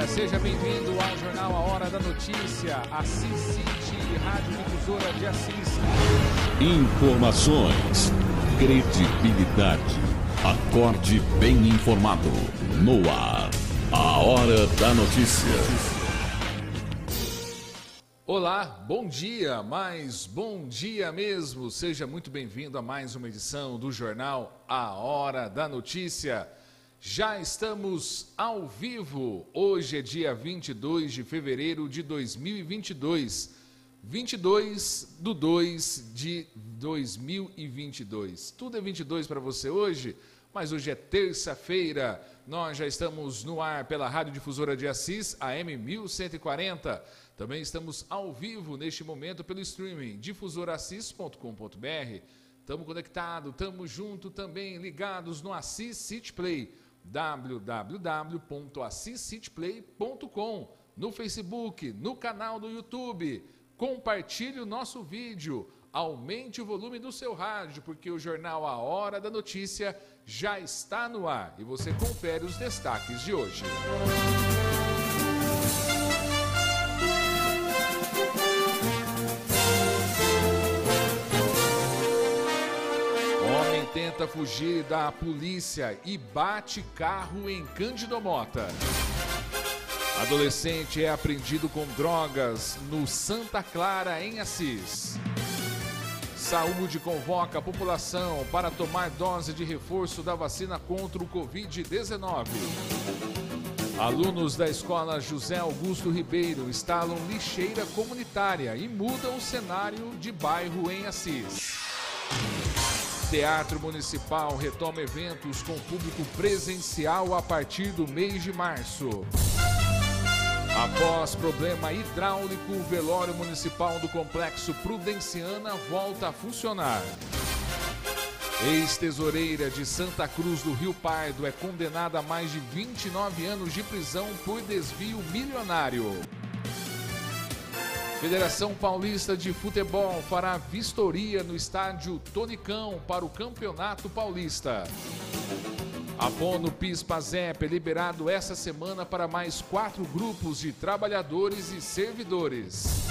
dia. Seja bem-vindo ao Jornal A Hora da Notícia. Assis City, Rádio Difusora de Assis. Informações, credibilidade, acorde bem informado. No ar, A Hora da Notícia. Olá, bom dia, mas bom dia mesmo. Seja muito bem-vindo a mais uma edição do Jornal A Hora da Notícia. Já estamos ao vivo. Hoje é dia 22 de fevereiro de 2022. 22 do 2 de 2022. Tudo é 22 para você hoje, mas hoje é terça-feira. Nós já estamos no ar pela Rádio Difusora de Assis, AM 1140. Também estamos ao vivo neste momento pelo streaming difusorassis.com.br. Estamos conectados, estamos juntos também, ligados no Assis City Play www.assiscityplay.com, no Facebook, no canal do YouTube. Compartilhe o nosso vídeo, aumente o volume do seu rádio, porque o jornal A Hora da Notícia já está no ar e você confere os destaques de hoje. Homem tenta fugir da polícia e bate carro em Cândido Mota. Adolescente é apreendido com drogas no Santa Clara, em Assis. Saúde convoca a população para tomar dose de reforço da vacina contra o Covid-19. Alunos da escola José Augusto Ribeiro instalam lixeira comunitária e mudam o cenário de bairro em Assis. Teatro Municipal retoma eventos com público presencial a partir do mês de março. Após problema hidráulico, o velório municipal do Complexo Prudenciana volta a funcionar. Ex-tesoureira de Santa Cruz do Rio Pardo é condenada a mais de 29 anos de prisão por desvio milionário. Federação Paulista de Futebol fará vistoria no estádio Tonicão para o Campeonato Paulista. Abono PIS-PASEP é liberado essa semana para mais quatro grupos de trabalhadores e servidores.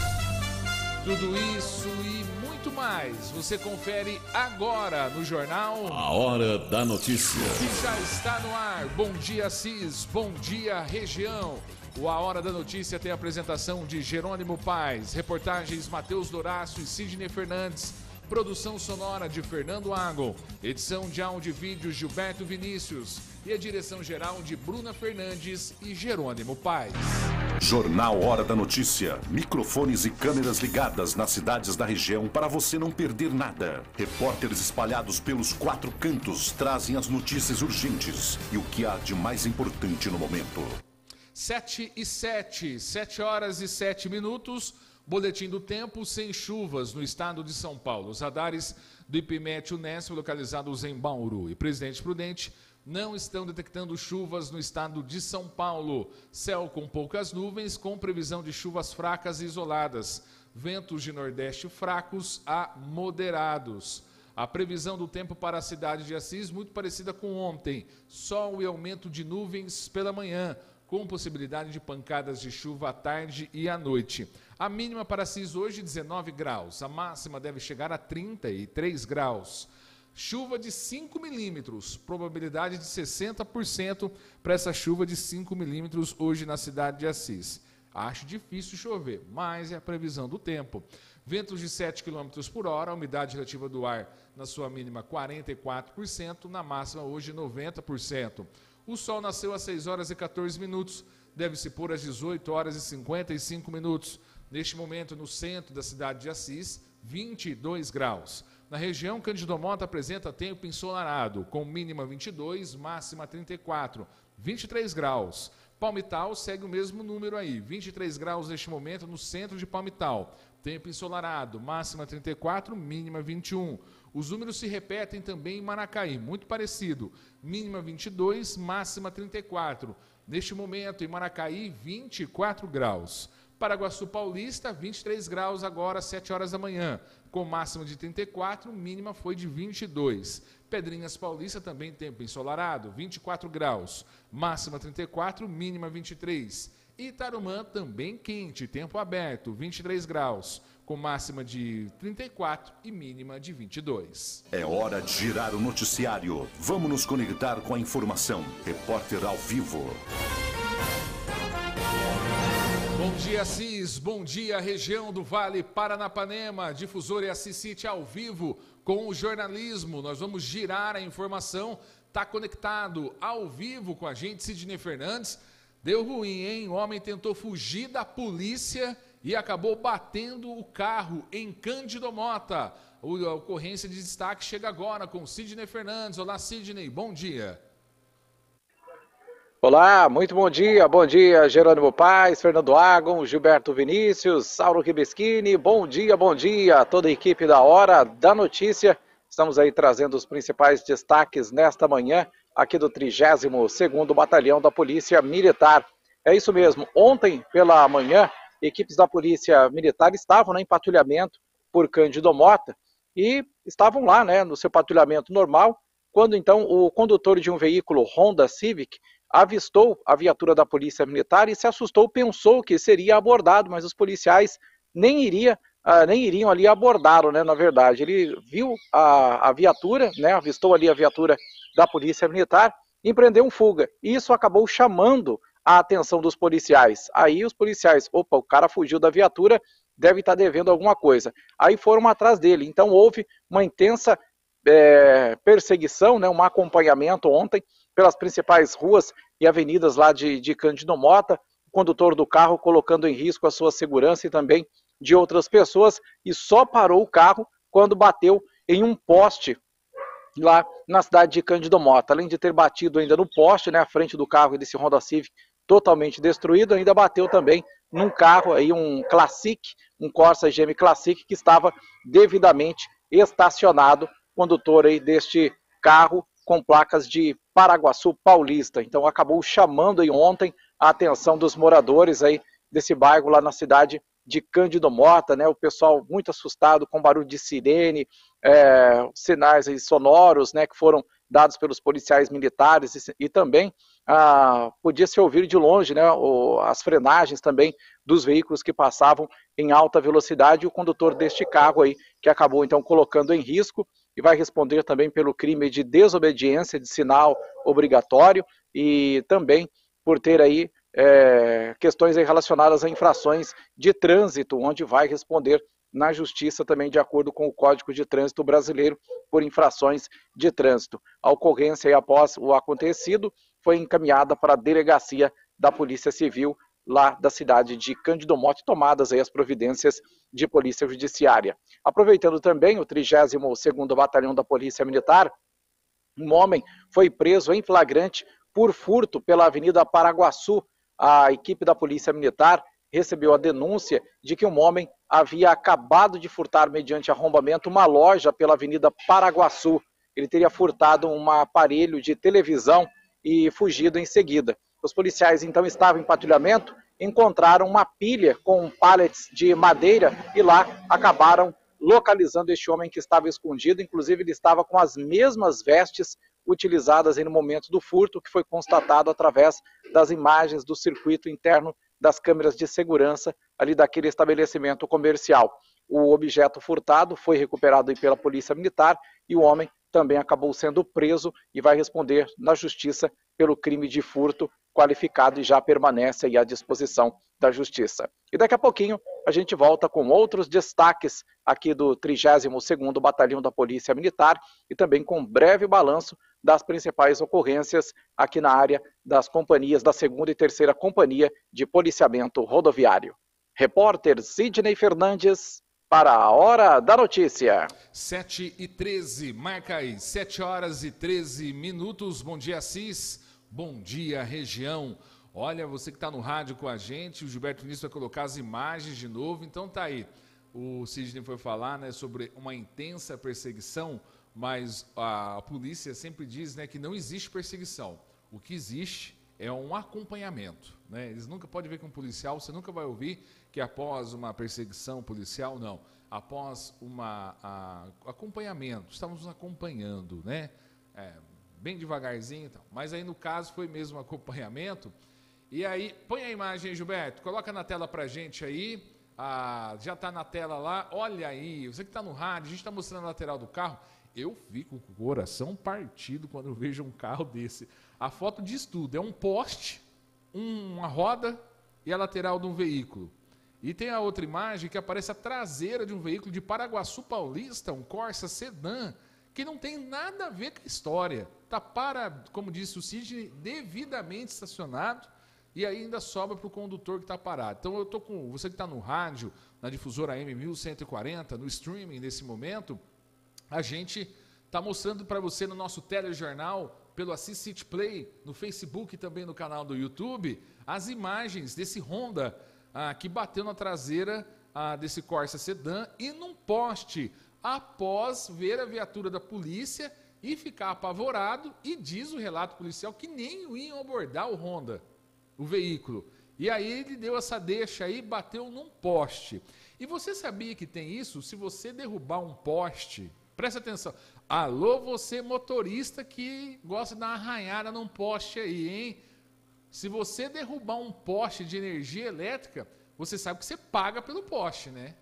Tudo isso e muito mais você confere agora no Jornal A Hora da Notícia. que já está no ar. Bom dia, Cis. Bom dia, região. O A Hora da Notícia tem a apresentação de Jerônimo Paz, reportagens Matheus Dorácio e Sidney Fernandes, produção sonora de Fernando Agon, edição de áudio e vídeo Gilberto Vinícius e a direção geral de Bruna Fernandes e Jerônimo Paz. Jornal Hora da Notícia. Microfones e câmeras ligadas nas cidades da região para você não perder nada. Repórteres espalhados pelos quatro cantos trazem as notícias urgentes e o que há de mais importante no momento. 7 e 7, 7 horas e 7 minutos. Boletim do tempo sem chuvas no estado de São Paulo. Os radares do IPMET Unesp, localizados em Bauru e Presidente Prudente, não estão detectando chuvas no estado de São Paulo. Céu com poucas nuvens, com previsão de chuvas fracas e isoladas. Ventos de nordeste fracos a moderados. A previsão do tempo para a cidade de Assis muito parecida com ontem. Sol e aumento de nuvens pela manhã, com possibilidade de pancadas de chuva à tarde e à noite. A mínima para Assis hoje 19 graus, a máxima deve chegar a 33 graus. Chuva de 5 milímetros, probabilidade de 60% para essa chuva de 5 milímetros hoje na cidade de Assis. Acho difícil chover, mas é a previsão do tempo. Ventos de 7 km por hora, umidade relativa do ar na sua mínima 44%, na máxima hoje 90%. O sol nasceu às 6 horas e 14 minutos, deve se pôr às 18 horas e 55 minutos. Neste momento, no centro da cidade de Assis, 22 graus. Na região, Cândido Mota apresenta tempo ensolarado, com mínima 22, máxima 34, 23 graus. Palmital segue o mesmo número aí, 23 graus neste momento no centro de Palmital. Tempo ensolarado, máxima 34, mínima 21. Os números se repetem também em Maracaí, muito parecido. Mínima 22, máxima 34. Neste momento, em Maracaí, 24 graus. Paraguaçu Paulista, 23 graus agora, 7 horas da manhã, com máxima de 34, mínima foi de 22. Pedrinhas Paulista também tempo ensolarado, 24 graus, máxima 34, mínima 23. Itarumã também quente, tempo aberto, 23 graus, com máxima de 34 e mínima de 22. É hora de girar o noticiário. Vamos nos conectar com a informação. Repórter ao vivo. Bom dia, Cis. Bom dia, região do Vale Paranapanema. Difusor e Assisite ao vivo com o jornalismo. Nós vamos girar a informação. Está conectado ao vivo com a gente, Sidney Fernandes. Deu ruim, hein? O homem tentou fugir da polícia e acabou batendo o carro em Cândido Mota. A ocorrência de destaque chega agora com Sidney Fernandes. Olá, Sidney. Bom dia. Olá, muito bom dia. Bom dia, Jerônimo Paz, Fernando Agon, Gilberto Vinícius, Sauro Ribeschini. Bom dia, bom dia a toda a equipe da Hora da Notícia. Estamos aí trazendo os principais destaques nesta manhã aqui do 32º Batalhão da Polícia Militar. É isso mesmo. Ontem pela manhã, equipes da Polícia Militar estavam né, em patrulhamento por Cândido Mota e estavam lá, né, no seu patrulhamento normal, quando então o condutor de um veículo Honda Civic avistou a viatura da Polícia Militar e se assustou, pensou que seria abordado, mas os policiais nem, iria, uh, nem iriam ali abordá-lo, né, na verdade. Ele viu a, a viatura, né, avistou ali a viatura da Polícia Militar, empreendeu um fuga. E isso acabou chamando a atenção dos policiais. Aí os policiais, opa, o cara fugiu da viatura, deve estar devendo alguma coisa. Aí foram atrás dele. Então houve uma intensa é, perseguição, né, um acompanhamento ontem pelas principais ruas e avenidas lá de, de Cândido Mota, o condutor do carro colocando em risco a sua segurança e também de outras pessoas, e só parou o carro quando bateu em um poste lá na cidade de Cândido Mota. Além de ter batido ainda no poste, né, à frente do carro desse Honda Civic totalmente destruído, ainda bateu também num carro aí um Classic, um Corsa GM Classic que estava devidamente estacionado, condutor aí deste carro com placas de Paraguaçu Paulista. Então acabou chamando aí ontem a atenção dos moradores aí desse bairro lá na cidade de Cândido Mota, né? O pessoal muito assustado com barulho de sirene, é, sinais sonoros, né? Que foram dados pelos policiais militares e, e também ah, podia se ouvir de longe, né? O, as frenagens também dos veículos que passavam em alta velocidade. O condutor deste carro aí que acabou então colocando em risco e vai responder também pelo crime de desobediência de sinal obrigatório e também por ter aí é, questões aí relacionadas a infrações de trânsito, onde vai responder na justiça também de acordo com o Código de Trânsito Brasileiro por infrações de trânsito. A ocorrência aí, após o acontecido foi encaminhada para a delegacia da Polícia Civil lá da cidade de Cândido Monte, tomadas aí as providências de polícia judiciária. Aproveitando também o 32º Batalhão da Polícia Militar, um homem foi preso em flagrante por furto pela Avenida Paraguaçu. A equipe da Polícia Militar recebeu a denúncia de que um homem havia acabado de furtar mediante arrombamento uma loja pela Avenida Paraguaçu. Ele teria furtado um aparelho de televisão e fugido em seguida. Os policiais então estavam em patrulhamento, encontraram uma pilha com pallets de madeira e lá acabaram localizando este homem que estava escondido. Inclusive, ele estava com as mesmas vestes utilizadas no momento do furto, que foi constatado através das imagens do circuito interno das câmeras de segurança ali daquele estabelecimento comercial. O objeto furtado foi recuperado pela Polícia Militar e o homem também acabou sendo preso e vai responder na justiça pelo crime de furto qualificado e já permanece aí à disposição da Justiça. E daqui a pouquinho a gente volta com outros destaques aqui do 32º Batalhão da Polícia Militar e também com um breve balanço das principais ocorrências aqui na área das companhias da 2 e 3 Companhia de Policiamento Rodoviário. Repórter Sidney Fernandes para a Hora da Notícia. 7 e 13, marca aí, 7 horas e 13 minutos. Bom dia, Cis. Bom dia, região. Olha, você que está no rádio com a gente, o Gilberto Vinícius vai colocar as imagens de novo. Então tá aí. O Sidney foi falar né, sobre uma intensa perseguição, mas a, polícia sempre diz né, que não existe perseguição. O que existe é um acompanhamento. Né? Eles nunca podem ver que um policial, você nunca vai ouvir que após uma perseguição policial, não. após uma a, acompanhamento, estávamos acompanhando, né? É, bem devagarzinho, então. mas aí no caso foi mesmo um acompanhamento. E aí, põe a imagem, Gilberto, coloca na tela pra gente aí. Ah, já está na tela lá, olha aí, você que está no rádio, a gente está mostrando a lateral do carro. Eu fico com o coração partido quando eu vejo um carro desse. A foto diz tudo: é um poste, uma roda e a lateral de um veículo. E tem a outra imagem que aparece a traseira de um veículo de Paraguaçu Paulista, um Corsa sedã, que não tem nada a ver com a história. Está para, como disse o Cid, devidamente estacionado e ainda sobra para o condutor que está parado. Então eu estou com você que está no rádio, na difusora AM 1140, no streaming nesse momento, a gente está mostrando para você no nosso telejornal, pelo Assis City Play, no Facebook e também no canal do YouTube, as imagens desse Honda ah, que bateu na traseira ah, desse Corsa Sedan e num poste, após ver a viatura da polícia e ficar apavorado, e diz o relato policial que nem iam abordar o Honda, o veículo. E aí ele deu essa deixa aí, bateu num poste. E você sabia que tem isso? Se você derrubar um poste, presta atenção. Alô, você motorista que gosta de dar arranhada num poste aí, hein? Se você derrubar um poste de energia elétrica, você sabe que você paga pelo poste, né?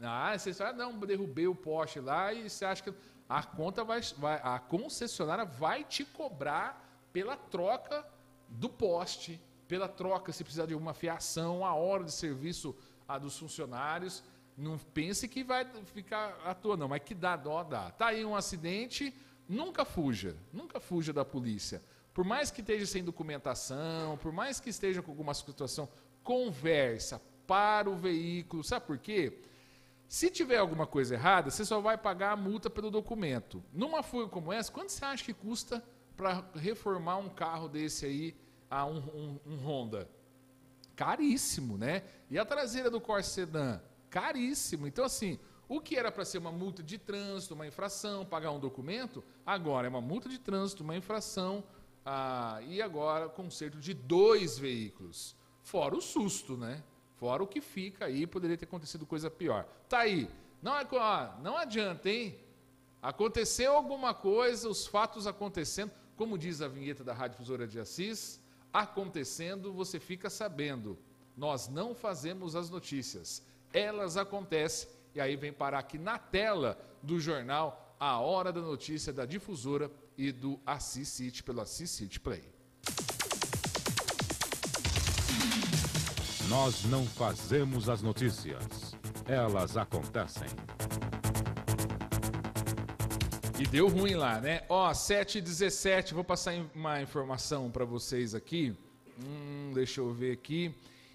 Ah, você fala, não, derrubei o poste lá e você acha que a conta vai, vai, a concessionária vai te cobrar pela troca do poste, pela troca, se precisar de alguma fiação, a hora de serviço a dos funcionários. Não pense que vai ficar à toa, não, mas que dá dó, dá. Tá aí um acidente, nunca fuja, nunca fuja da polícia. Por mais que esteja sem documentação, por mais que esteja com alguma situação, conversa, para o veículo. Sabe por quê? Se tiver alguma coisa errada, você só vai pagar a multa pelo documento. Numa fuga como essa, quanto você acha que custa para reformar um carro desse aí, a um, um, um, Honda? Caríssimo, né? E a traseira do Corsa Sedan? Caríssimo. Então, assim, o que era para ser uma multa de trânsito, uma infração, pagar um documento, agora é uma multa de trânsito, uma infração, ah, e agora conserto de dois veículos. Fora o susto, né? Fora o que fica aí, poderia ter acontecido coisa pior. Tá aí. Não, é, não adianta, hein? Aconteceu alguma coisa, os fatos acontecendo, como diz a vinheta da Rádio Fusora de Assis, acontecendo, você fica sabendo. Nós não fazemos as notícias, elas acontecem e aí vem parar aqui na tela do jornal A Hora da Notícia da Difusora e do Assis City pelo Assis City Play. Nós não fazemos as notícias, elas acontecem. E deu ruim lá, né? Ó, 7 e 17, vou passar uma informação para vocês aqui. Hum, deixa eu ver aqui.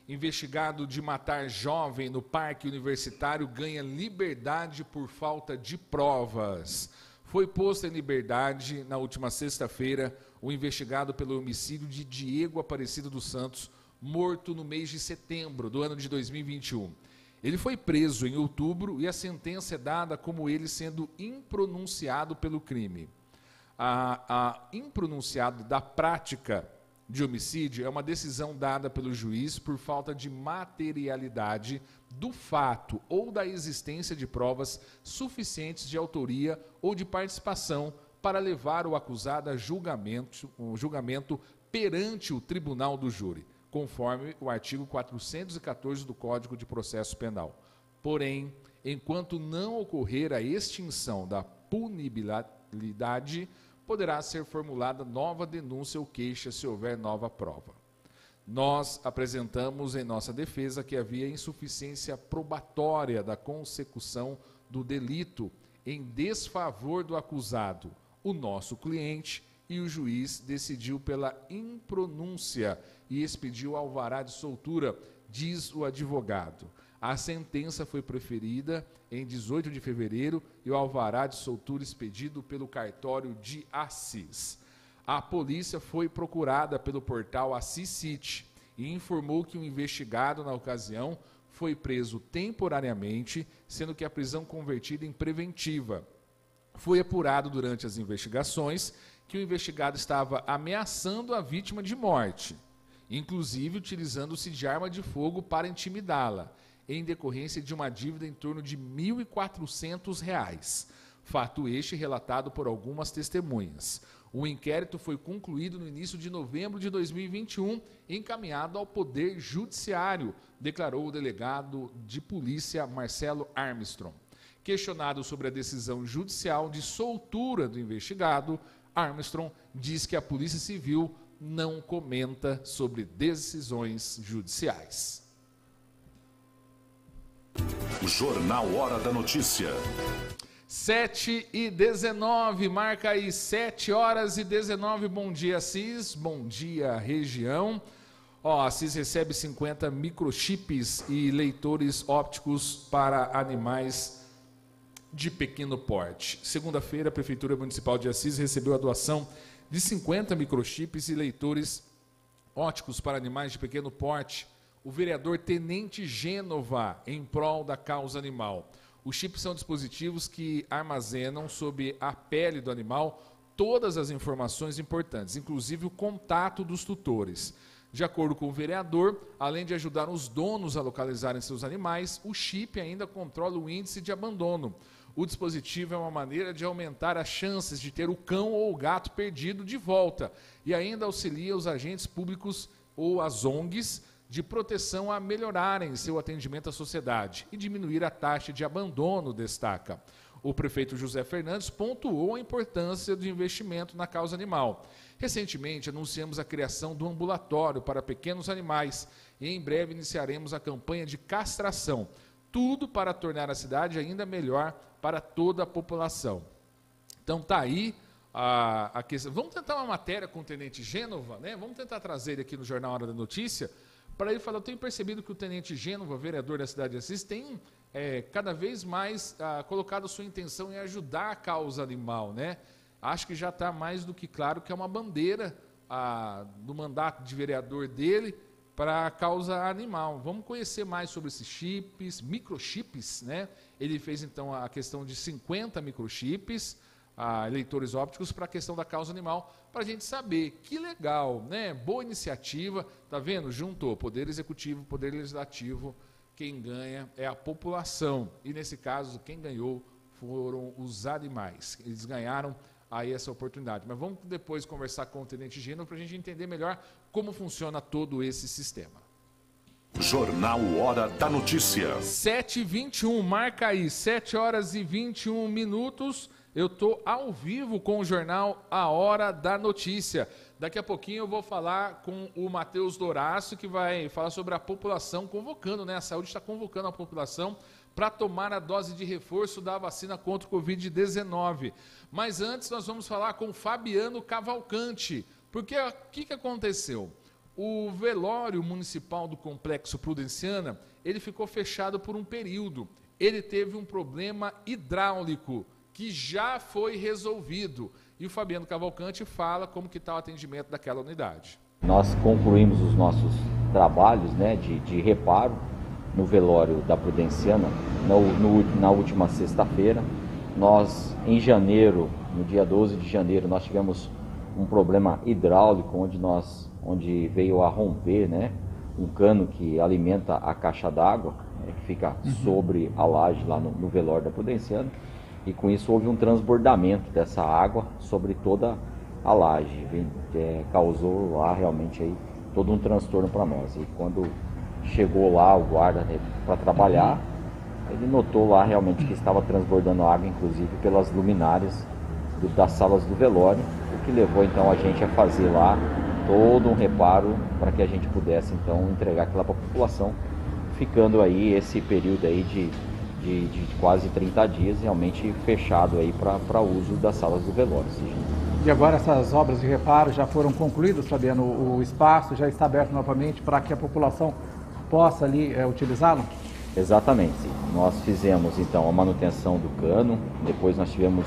Investigado de matar jovem no parque universitário ganha liberdade por falta de provas. Foi posto em liberdade na última sexta-feira o investigado pelo homicídio de Diego Aparecido dos Santos, morto no mês de setembro do ano de 2021. Ele foi preso em outubro e a sentença é dada como ele sendo impronunciado pelo crime. A, a impronunciado da prática de homicídio é uma decisão dada pelo juiz por falta de materialidade do fato ou da existência de provas suficientes de autoria ou de participação para levar o acusado a julgamento, um julgamento perante o tribunal do júri, conforme o artigo 414 do Código de Processo Penal. Porém, enquanto não ocorrer a extinção da punibilidade, poderá ser formulada nova denúncia ou queixa se houver nova prova. Nós apresentamos em nossa defesa que havia insuficiência probatória da consecução do delito em desfavor do acusado, o nosso cliente, e o juiz decidiu pela impronúncia e expediu alvará de soltura, diz o advogado. A sentença foi preferida em 18 de fevereiro e o alvará de soltura expedido pelo cartório de Assis. A polícia foi procurada pelo portal Assis City e informou que o investigado na ocasião foi preso temporariamente, sendo que a prisão convertida em preventiva. Foi apurado durante as investigações que o investigado estava ameaçando a vítima de morte, inclusive utilizando-se de arma de fogo para intimidá-la em decorrência de uma dívida em torno de R$ 1.400. Fato este relatado por algumas testemunhas. O inquérito foi concluído no início de novembro de 2021, encaminhado ao Poder Judiciário, declarou o delegado de polícia Marcelo Armstrong. Questionado sobre a decisão judicial de soltura do investigado, Armstrong diz que a Polícia Civil não comenta sobre decisões judiciais. Jornal Hora da Notícia. 7 e 19, marca aí 7 horas e 19. Bom dia, Assis. Bom dia, região. Ó, Assis recebe 50 microchips e leitores ópticos para animais de pequeno porte. Segunda-feira, a Prefeitura Municipal de Assis recebeu a doação de 50 microchips e leitores ópticos para animais de pequeno porte. O vereador Tenente Gênova, em prol da causa animal. Os chips são dispositivos que armazenam sob a pele do animal todas as informações importantes, inclusive o contato dos tutores. De acordo com o vereador, além de ajudar os donos a localizarem seus animais, o chip ainda controla o índice de abandono. O dispositivo é uma maneira de aumentar as chances de ter o cão ou o gato perdido de volta e ainda auxilia os agentes públicos ou as ONGs de proteção a melhorarem seu atendimento à sociedade e diminuir a taxa de abandono, destaca. O prefeito José Fernandes pontuou a importância do investimento na causa animal. Recentemente, anunciamos a criação do ambulatório para pequenos animais e em breve iniciaremos a campanha de castração. Tudo para tornar a cidade ainda melhor para toda a população. Então tá aí a, a questão. Vamos tentar uma matéria com o Tenente Gênova, né? Vamos tentar trazer ele aqui no Jornal Hora da Notícia para ele falar, eu tenho percebido que o Tenente Gênova, vereador da cidade de Assis, tem é, cada vez mais ah, colocado sua intenção em ajudar a causa animal, né? Acho que já está mais do que claro que é uma bandeira ah, do mandato de vereador dele para a causa animal. Vamos conhecer mais sobre esses chips, microchips, né? Ele fez então a questão de 50 microchips, a eleitores ópticos para a questão da causa animal, para a gente saber. Que legal, né? Boa iniciativa, tá vendo? Juntou Poder Executivo, Poder Legislativo, quem ganha é a população. E nesse caso, quem ganhou foram os animais. Eles ganharam aí essa oportunidade. Mas vamos depois conversar com o Tenente Gino para a gente entender melhor como funciona todo esse sistema. Jornal Hora da Notícia. 7h21, marca aí, 7 horas e 21 minutos. Eu estou ao vivo com o jornal A Hora da Notícia. Daqui a pouquinho eu vou falar com o Matheus Dorácio, que vai falar sobre a população, convocando, né? A saúde está convocando a população para tomar a dose de reforço da vacina contra o Covid-19. Mas antes nós vamos falar com o Fabiano Cavalcante. Porque o que, que aconteceu? O velório municipal do Complexo Prudenciana, ele ficou fechado por um período. Ele teve um problema hidráulico que já foi resolvido. E o Fabiano Cavalcante fala como que está o atendimento daquela unidade. Nós concluímos os nossos trabalhos né, de, de reparo no velório da Prudenciana no, no, na última sexta-feira. Nós, em janeiro, no dia 12 de janeiro, nós tivemos um problema hidráulico onde, nós, onde veio a romper né, um cano que alimenta a caixa d'água, é, que fica uhum. sobre a laje lá no, no velório da Prudenciana e com isso houve um transbordamento dessa água sobre toda a laje, é, causou lá realmente aí todo um transtorno para nós. E quando chegou lá o guarda né, para trabalhar, ele notou lá realmente que estava transbordando água, inclusive pelas luminárias do, das salas do velório, o que levou então a gente a fazer lá todo um reparo para que a gente pudesse então entregar aquela para a população, ficando aí esse período aí de de, de quase 30 dias realmente fechado aí para uso das salas do velório. E agora essas obras de reparo já foram concluídas, Fabiano? O espaço já está aberto novamente para que a população possa ali é, utilizá-lo? Exatamente. Nós fizemos então a manutenção do cano, depois nós tivemos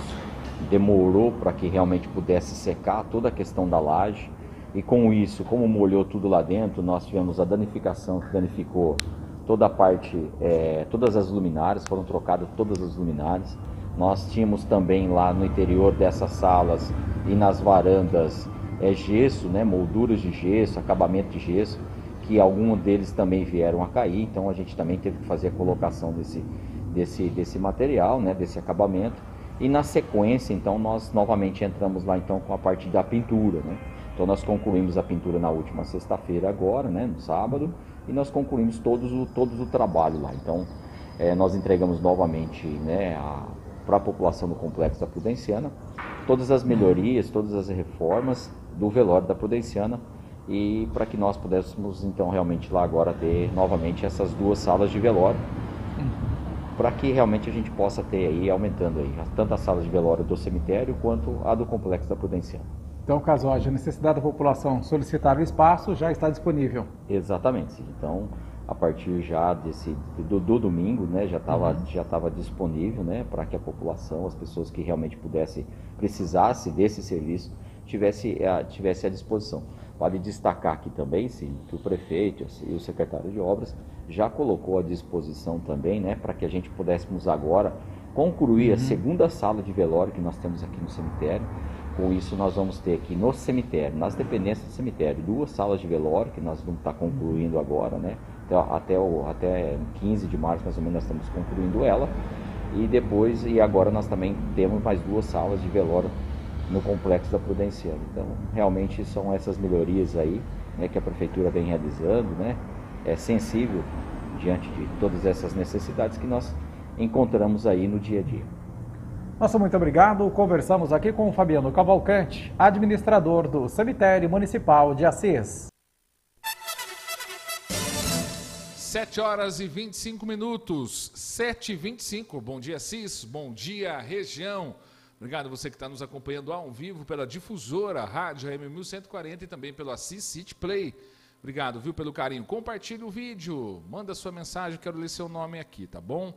demorou para que realmente pudesse secar toda a questão da laje. E com isso, como molhou tudo lá dentro, nós tivemos a danificação que danificou toda a parte, é, todas as luminárias, foram trocadas todas as luminárias. Nós tínhamos também lá no interior dessas salas e nas varandas é, gesso, né, molduras de gesso, acabamento de gesso, que alguns deles também vieram a cair, então a gente também teve que fazer a colocação desse, desse, desse material, né, desse acabamento. E na sequência, então, nós novamente entramos lá então com a parte da pintura, né? Então nós concluímos a pintura na última sexta-feira agora, né, no sábado, e nós concluímos todos o, todos o trabalho lá. Então é, nós entregamos novamente né, para a população do Complexo da Prudenciana todas as melhorias, todas as reformas do velório da Prudenciana e para que nós pudéssemos então realmente lá agora ter novamente essas duas salas de velório para que realmente a gente possa ter aí aumentando aí tanto a sala de velório do cemitério quanto a do complexo da Prudenciana. Então, caso haja necessidade da população solicitar o espaço, já está disponível. Exatamente. Então, a partir já desse do, do domingo, né, já estava uhum. já estava disponível, né, para que a população, as pessoas que realmente pudessem precisasse desse serviço tivesse a, tivesse à disposição. Vale destacar aqui também, sim, que o prefeito e o secretário de obras já colocou à disposição também, né, para que a gente pudéssemos agora concluir uhum. a segunda sala de velório que nós temos aqui no cemitério com isso, nós vamos ter aqui no cemitério, nas dependências do cemitério, duas salas de velório, que nós vamos estar concluindo agora, né? Até, até, o, até 15 de março, mais ou menos, nós estamos concluindo ela. E depois, e agora nós também temos mais duas salas de velório no complexo da Prudenciana. Então, realmente são essas melhorias aí né, que a prefeitura vem realizando, né? É sensível diante de todas essas necessidades que nós encontramos aí no dia a dia. Nosso muito obrigado. Conversamos aqui com o Fabiano Cavalcante, administrador do Cemitério Municipal de Assis. 7 horas e 25 minutos, 7 e 25. Bom dia, Assis. Bom dia, região. Obrigado você que está nos acompanhando ao vivo pela difusora Rádio M1140 e também pelo Assis City Play. Obrigado, viu, pelo carinho. Compartilhe o vídeo, manda sua mensagem, quero ler seu nome aqui, tá bom?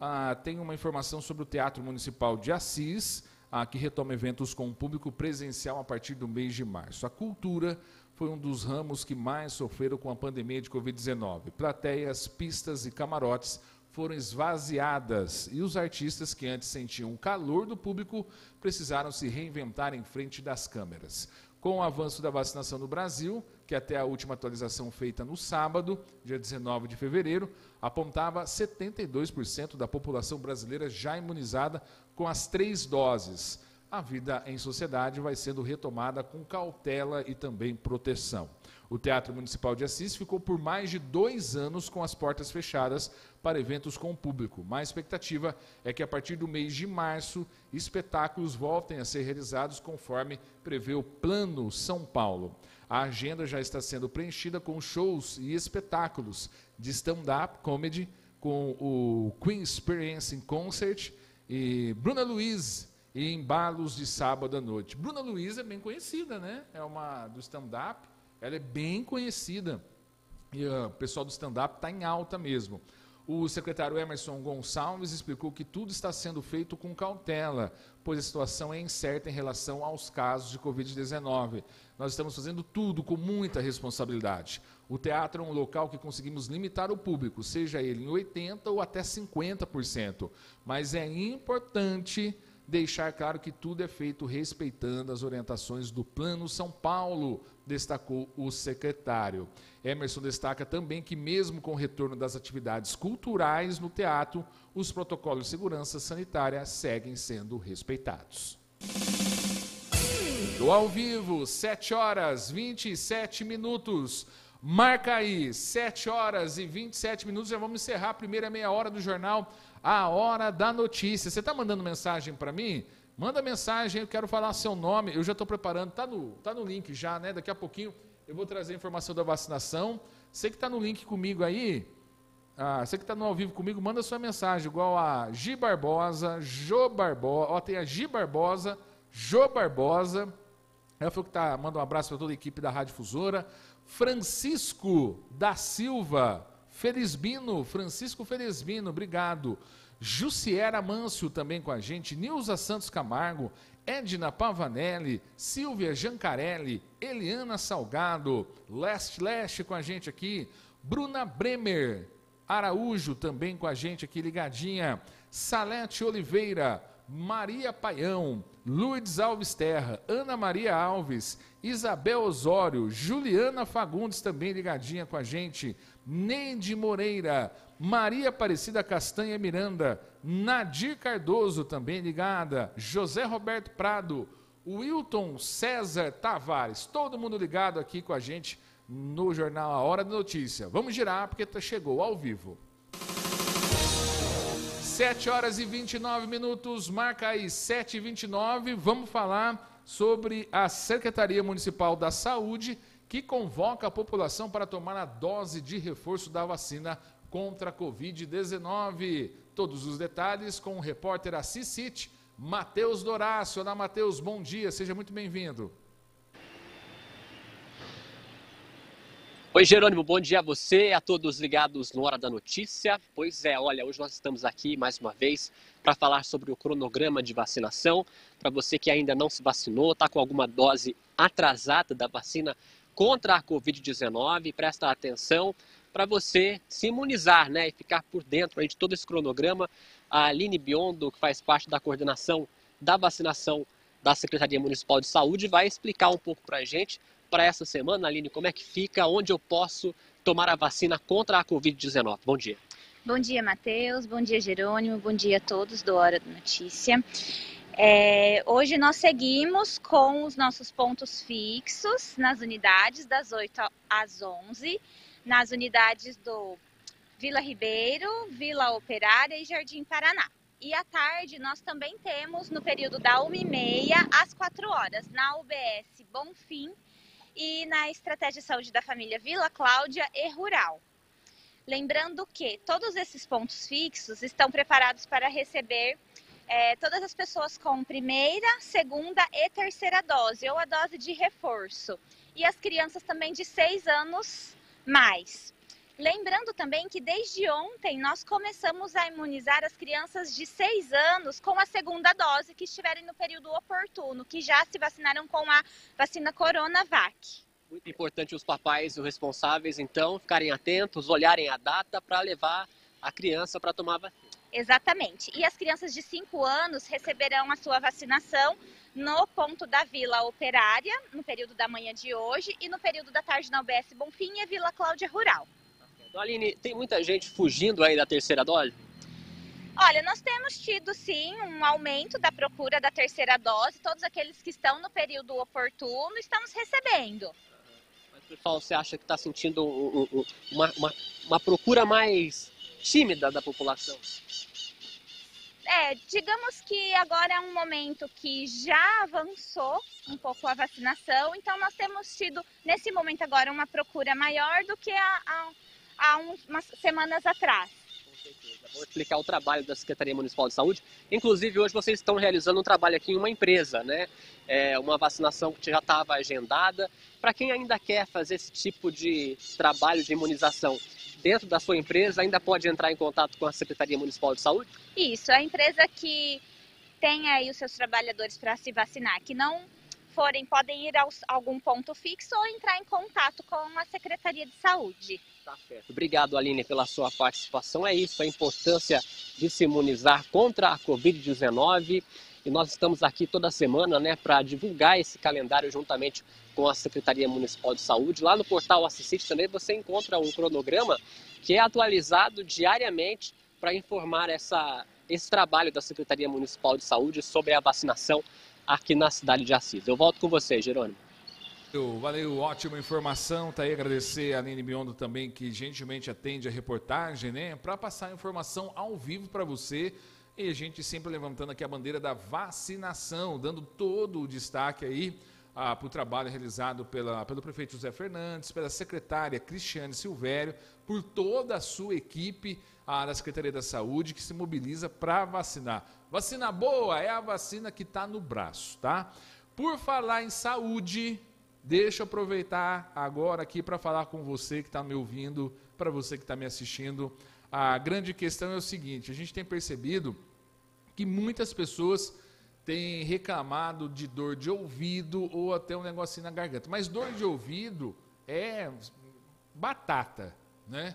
Ah, tem uma informação sobre o Teatro Municipal de Assis, ah, que retoma eventos com público presencial a partir do mês de março. A cultura foi um dos ramos que mais sofreram com a pandemia de Covid-19. Plateias, pistas e camarotes foram esvaziadas e os artistas que antes sentiam o calor do público precisaram se reinventar em frente das câmeras. Com o avanço da vacinação no Brasil, que até a última atualização feita no sábado, dia 19 de fevereiro, apontava 72% da população brasileira já imunizada com as três doses. A vida em sociedade vai sendo retomada com cautela e também proteção. O Teatro Municipal de Assis ficou por mais de dois anos com as portas fechadas para eventos com o público. Mas a expectativa é que a partir do mês de março, espetáculos voltem a ser realizados conforme prevê o Plano São Paulo. A agenda já está sendo preenchida com shows e espetáculos de stand-up comedy com o Queen Experience in Concert e Bruna Luiz e embalos de sábado à noite. Bruna Luiz é bem conhecida, né? É uma do stand-up ela é bem conhecida. E uh, o pessoal do stand-up está em alta mesmo. O secretário Emerson Gonçalves explicou que tudo está sendo feito com cautela, pois a situação é incerta em relação aos casos de Covid-19. Nós estamos fazendo tudo com muita responsabilidade. O teatro é um local que conseguimos limitar o público, seja ele em 80% ou até 50%. Mas é importante deixar claro que tudo é feito respeitando as orientações do Plano São Paulo, destacou o secretário. Emerson destaca também que, mesmo com o retorno das atividades culturais no teatro, os protocolos de segurança sanitária seguem sendo respeitados. Do ao vivo, 7 horas 27 minutos. Marca aí, 7 horas e 27 minutos. Já vamos encerrar a primeira meia hora do jornal, a hora da notícia. Você está mandando mensagem para mim? Manda mensagem, eu quero falar seu nome. Eu já estou preparando, está no, tá no link já, né? Daqui a pouquinho eu vou trazer a informação da vacinação. Você que está no link comigo aí, ah, você que está no ao vivo comigo, manda sua mensagem, igual a Gi Barbosa, Jo Barbosa, ó, tem a Gi Barbosa, Jo Barbosa, ela falou que tá, manda um abraço para toda a equipe da Rádio Fusora, Francisco da Silva, Felizbino, Francisco Felizbino, obrigado. Jussiera Mâncio também com a gente, Nilza Santos Camargo, Edna Pavanelli, Silvia Jancarelli, Eliana Salgado, Leste Leste com a gente aqui, Bruna Bremer, Araújo também com a gente aqui ligadinha, Salete Oliveira, Maria Paião, Lourdes Alves Terra, Ana Maria Alves, Isabel Osório, Juliana Fagundes também ligadinha com a gente, Neide Moreira, Maria Aparecida Castanha Miranda, Nadir Cardoso também ligada, José Roberto Prado, Wilton César Tavares, todo mundo ligado aqui com a gente no jornal A Hora da Notícia. Vamos girar porque tá, chegou ao vivo. 7 horas e 29 minutos, marca aí 7 e 29. Vamos falar sobre a Secretaria Municipal da Saúde, que convoca a população para tomar a dose de reforço da vacina contra a Covid-19. Todos os detalhes com o repórter Assis City, Matheus Dorácio. Olá, Matheus, bom dia, seja muito bem-vindo. Oi, Jerônimo, bom dia a você, a todos ligados no Hora da Notícia. Pois é, olha, hoje nós estamos aqui mais uma vez para falar sobre o cronograma de vacinação. Para você que ainda não se vacinou, está com alguma dose atrasada da vacina contra a Covid-19, presta atenção para você se imunizar né, e ficar por dentro aí de todo esse cronograma. A Aline Biondo, que faz parte da coordenação da vacinação da Secretaria Municipal de Saúde, vai explicar um pouco para a gente para essa semana, Aline, como é que fica, onde eu posso tomar a vacina contra a Covid-19. Bom dia. Bom dia, Matheus. Bom dia, Jerônimo. Bom dia a todos do Hora da Notícia. É, hoje nós seguimos com os nossos pontos fixos nas unidades das 8 às 11, nas unidades do Vila Ribeiro, Vila Operária e Jardim Paraná. E à tarde nós também temos no período da 1h30 às 4 horas, na UBS Bonfim e na Estratégia de Saúde da Família Vila Cláudia e Rural. Lembrando que todos esses pontos fixos estão preparados para receber é, todas as pessoas com primeira, segunda e terceira dose, ou a dose de reforço. E as crianças também de seis anos mais. Lembrando também que desde ontem nós começamos a imunizar as crianças de 6 anos com a segunda dose que estiverem no período oportuno, que já se vacinaram com a vacina Coronavac. Muito importante os papais e os responsáveis, então, ficarem atentos, olharem a data para levar a criança para tomar vacina. Exatamente. E as crianças de 5 anos receberão a sua vacinação no ponto da Vila Operária, no período da manhã de hoje, e no período da tarde na UBS Bonfim e a Vila Cláudia Rural. Aline, tem muita gente fugindo aí da terceira dose? Olha, nós temos tido sim um aumento da procura da terceira dose. Todos aqueles que estão no período oportuno estamos recebendo. Mas, pessoal, você acha que está sentindo uma, uma, uma procura mais tímida da população? É, digamos que agora é um momento que já avançou um pouco a vacinação, então nós temos tido, nesse momento agora, uma procura maior do que a, a há umas semanas atrás. Com certeza. Vou explicar o trabalho da Secretaria Municipal de Saúde. Inclusive, hoje vocês estão realizando um trabalho aqui em uma empresa, né? É uma vacinação que já estava agendada. Para quem ainda quer fazer esse tipo de trabalho de imunização dentro da sua empresa, ainda pode entrar em contato com a Secretaria Municipal de Saúde? Isso, a empresa que tem aí os seus trabalhadores para se vacinar, que não forem, podem ir a algum ponto fixo ou entrar em contato com a Secretaria de Saúde. Tá. Obrigado, Aline, pela sua participação. É isso, a importância de se imunizar contra a Covid-19. E nós estamos aqui toda semana né, para divulgar esse calendário juntamente com a Secretaria Municipal de Saúde. Lá no portal Assisite também você encontra um cronograma que é atualizado diariamente para informar essa, esse trabalho da Secretaria Municipal de Saúde sobre a vacinação aqui na cidade de Assis. Eu volto com você, Jerônimo. Valeu, ótima informação. Tá aí agradecer a Aline Biondo também, que gentilmente atende a reportagem, né? Para passar a informação ao vivo para você. E a gente sempre levantando aqui a bandeira da vacinação, dando todo o destaque aí ah, para o trabalho realizado pela, pelo prefeito José Fernandes, pela secretária Cristiane Silvério, por toda a sua equipe ah, da Secretaria da Saúde que se mobiliza para vacinar. Vacina boa é a vacina que está no braço, tá? Por falar em saúde, Deixa eu aproveitar agora aqui para falar com você que está me ouvindo, para você que está me assistindo. A grande questão é o seguinte: a gente tem percebido que muitas pessoas têm reclamado de dor de ouvido ou até um negocinho na garganta. Mas dor de ouvido é batata, né?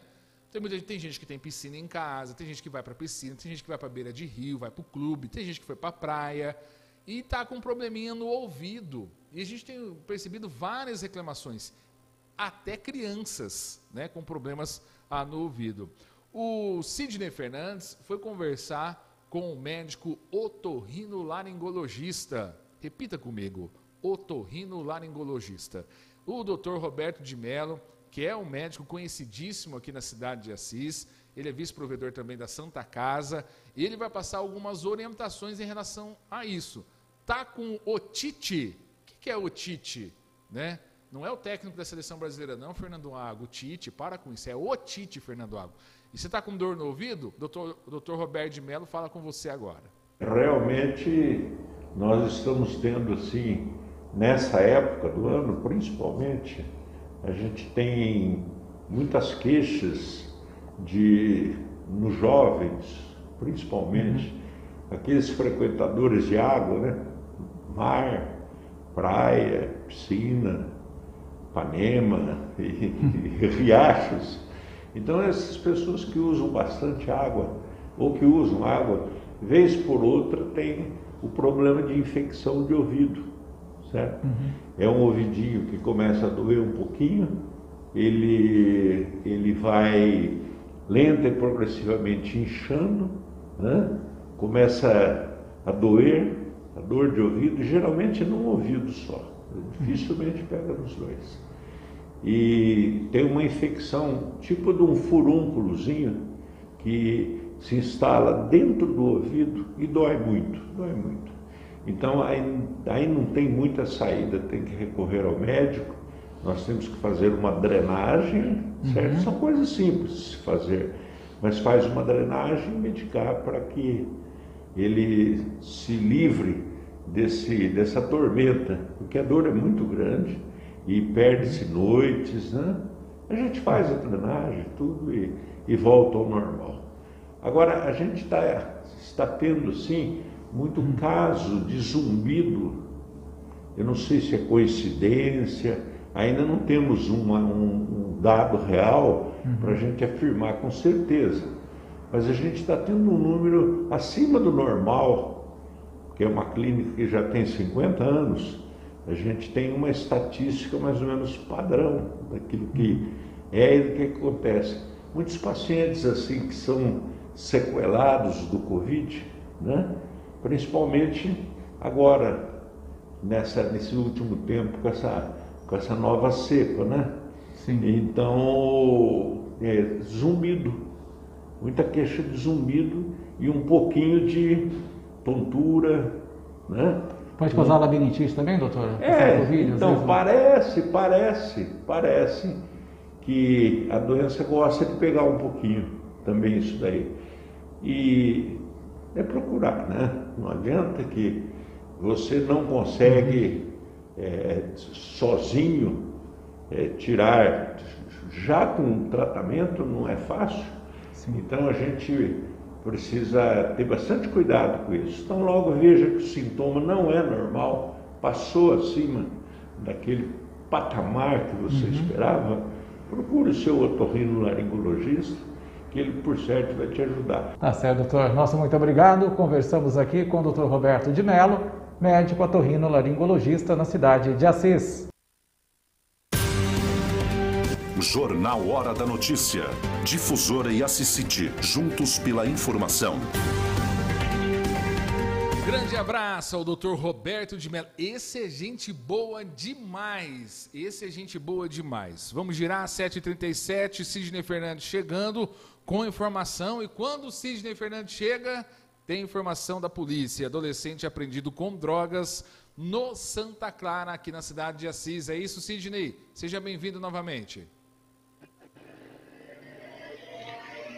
Tem, muita, tem gente que tem piscina em casa, tem gente que vai para piscina, tem gente que vai para beira de rio, vai para o clube, tem gente que foi para praia e está com um probleminha no ouvido. E a gente tem percebido várias reclamações, até crianças né, com problemas ah, no ouvido. O Sidney Fernandes foi conversar com o médico otorrinolaringologista. Repita comigo, otorrinolaringologista. O doutor Roberto de Mello que é um médico conhecidíssimo aqui na cidade de Assis. Ele é vice-provedor também da Santa Casa. E ele vai passar algumas orientações em relação a isso. Tá com otite. O que, é otite? Né? Não é o técnico da seleção brasileira, não, Fernando Água. O Tite, para com isso. É otite, Fernando Água. E você está com dor no ouvido? Doutor, doutor Roberto de Mello fala com você agora. Realmente, nós estamos tendo, assim, nessa época do ano, principalmente, a gente tem muitas queixas de nos jovens, principalmente, uhum. aqueles frequentadores de água, né? Mar, praia, piscina, panema e, e riachos. Então essas pessoas que usam bastante água ou que usam água, vez por outra, tem o problema de infecção de ouvido certo? Uhum. É um ouvidinho que começa a doer um pouquinho, ele, ele vai lenta e progressivamente inchando, né? começa a doer, a dor de ouvido, geralmente num ouvido só, dificilmente pega nos dois. E tem uma infecção, tipo de um furúnculozinho, que se instala dentro do ouvido e dói muito, dói muito. Então aí, aí não tem muita saída, tem que recorrer ao médico, nós temos que fazer uma drenagem, certo? Uhum. São coisas simples de se fazer, mas faz uma drenagem e medicar para que ele se livre desse, dessa tormenta, porque a dor é muito grande e perde-se noites, né? A gente faz a drenagem, tudo e, e volta ao normal. Agora, a gente tá, está tendo, sim, muito caso de zumbido. Eu não sei se é coincidência, ainda não temos uma, um, um, dado real uhum. para a gente afirmar com certeza. Mas a gente está tendo um número acima do normal, que é uma clínica que já tem 50 anos. A gente tem uma estatística mais ou menos padrão daquilo que é e do que acontece. Muitos pacientes assim que são sequelados do Covid, né? principalmente agora, nessa, nesse último tempo, com essa, com essa nova cepa, né? Sim. Então, é, zumbido, muita queixa de zumbido e um pouquinho de tontura, né? Pode causar labirintite também, doutor? É, então parece, parece, parece que a doença gosta de pegar um pouquinho também isso daí. E é procurar, né? Não adianta que você não consegue é, sozinho é, tirar, já com tratamento não é fácil. Sim. Então a gente precisa ter bastante cuidado com isso. Então logo veja que o sintoma não é normal, passou acima daquele patamar que você uhum. esperava, procure o seu otorrinolaringologista que ele, por certo, vai te ajudar. Tá certo, doutor. Nossa, muito obrigado. Conversamos aqui com o doutor Roberto de Mello, médico atorrino laringologista na cidade de Assis. Jornal Hora da Notícia. Difusora e Assisite, juntos pela informação. Grande abraço ao Dr. Roberto de Mello. Esse é gente boa demais. Esse é gente boa demais. Vamos girar 7h37, Sidney Fernandes chegando com informação. E quando o Sidney Fernandes chega, tem informação da polícia. Adolescente apreendido com drogas no Santa Clara, aqui na cidade de Assis. É isso, Sidney? Seja bem-vindo novamente.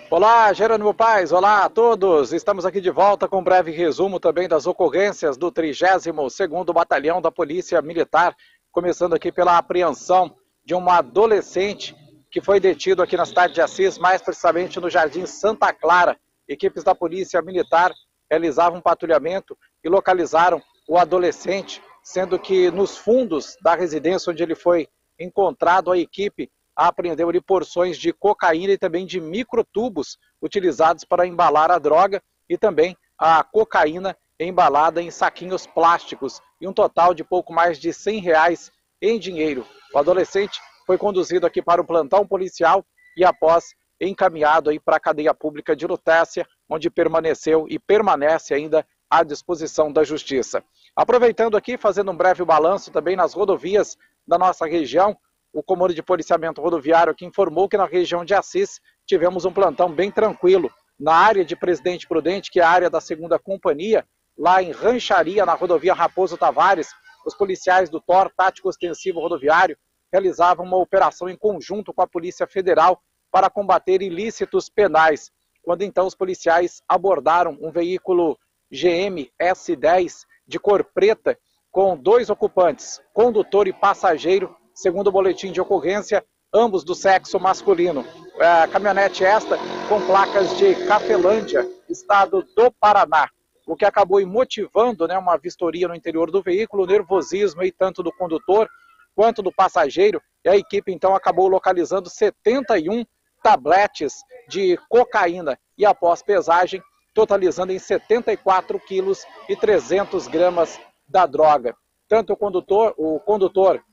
Olá, Jerônimo Paz, olá a todos. Estamos aqui de volta com um breve resumo também das ocorrências do 32º Batalhão da Polícia Militar, começando aqui pela apreensão de uma adolescente que foi detido aqui na cidade de Assis, mais precisamente no Jardim Santa Clara. Equipes da Polícia Militar realizavam um patrulhamento e localizaram o adolescente, sendo que nos fundos da residência onde ele foi encontrado, a equipe apreendeu ali porções de cocaína e também de microtubos utilizados para embalar a droga e também a cocaína embalada em saquinhos plásticos e um total de pouco mais de 100 reais em dinheiro. O adolescente foi conduzido aqui para o plantão policial e após encaminhado aí para a cadeia pública de Lutécia, onde permaneceu e permanece ainda à disposição da Justiça. Aproveitando aqui, fazendo um breve balanço também nas rodovias da nossa região, o Comando de Policiamento Rodoviário aqui informou que na região de Assis tivemos um plantão bem tranquilo. Na área de Presidente Prudente, que é a área da segunda companhia, lá em Rancharia, na rodovia Raposo Tavares, os policiais do TOR, Tático Ostensivo Rodoviário, realizavam uma operação em conjunto com a Polícia Federal para combater ilícitos penais. Quando então os policiais abordaram um veículo GM S10 de cor preta com dois ocupantes, condutor e passageiro, segundo o boletim de ocorrência, ambos do sexo masculino. A caminhonete esta com placas de Cafelândia, estado do Paraná o que acabou motivando né, uma vistoria no interior do veículo, o nervosismo aí, tanto do condutor quanto do passageiro, e a equipe então acabou localizando 71 tabletes de cocaína e após pesagem, totalizando em 74 quilos e 300 gramas da droga. Tanto o condutor, o condutor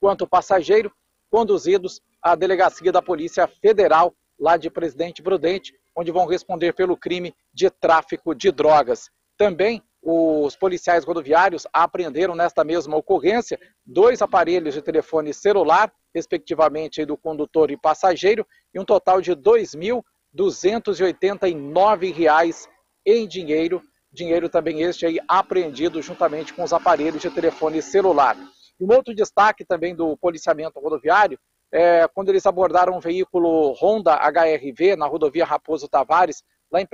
quanto o passageiro conduzidos à delegacia da Polícia Federal lá de Presidente Prudente, onde vão responder pelo crime de tráfico de drogas. Também os policiais rodoviários apreenderam nesta mesma ocorrência dois aparelhos de telefone celular, respectivamente do condutor e passageiro, e um total de R$ 2.289 em dinheiro, dinheiro também este aí apreendido juntamente com os aparelhos de telefone celular. Um outro destaque também do policiamento rodoviário é, quando eles abordaram um veículo Honda HRV na rodovia Raposo Tavares, lá em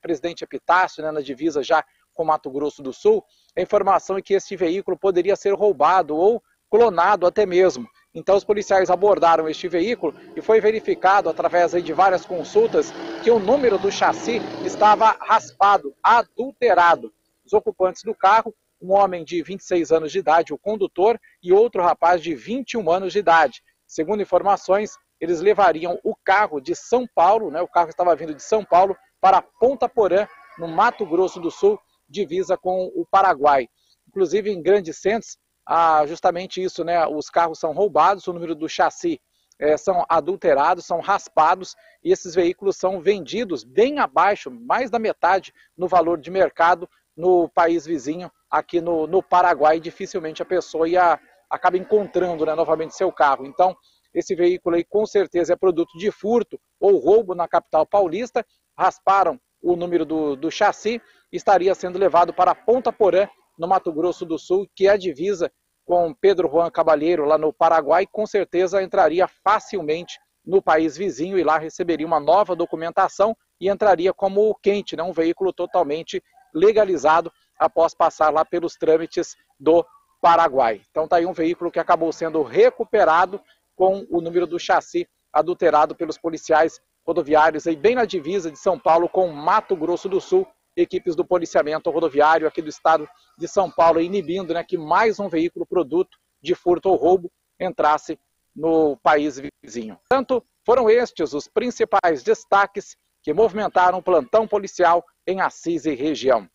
Presidente Epitácio, né, na divisa já com Mato Grosso do Sul, a informação é que esse veículo poderia ser roubado ou clonado até mesmo. Então os policiais abordaram este veículo e foi verificado através de várias consultas que o número do chassi estava raspado, adulterado. Os ocupantes do carro, um homem de 26 anos de idade, o condutor, e outro rapaz de 21 anos de idade. Segundo informações, eles levariam o carro de São Paulo, né, o carro estava vindo de São Paulo para Ponta Porã, no Mato Grosso do Sul, divisa com o Paraguai. Inclusive em grandes centros, ah, justamente isso, né, os carros são roubados, o número do chassi é, são adulterados, são raspados e esses veículos são vendidos bem abaixo, mais da metade no valor de mercado no país vizinho, aqui no, no Paraguai. Dificilmente a pessoa ia acaba encontrando né, novamente seu carro. Então, esse veículo aí com certeza é produto de furto ou roubo na capital paulista. Rasparam o número do, do chassi estaria sendo levado para Ponta Porã, no Mato Grosso do Sul, que é a divisa com Pedro Juan Cabalheiro, lá no Paraguai, com certeza entraria facilmente no país vizinho e lá receberia uma nova documentação e entraria como quente, né? um veículo totalmente legalizado após passar lá pelos trâmites do Paraguai. Então está aí um veículo que acabou sendo recuperado com o número do chassi adulterado pelos policiais rodoviários aí bem na divisa de São Paulo com Mato Grosso do Sul, equipes do policiamento rodoviário aqui do estado de São Paulo inibindo né, que mais um veículo produto de furto ou roubo entrasse no país vizinho. Portanto, foram estes os principais destaques que movimentaram o plantão policial em Assis e região.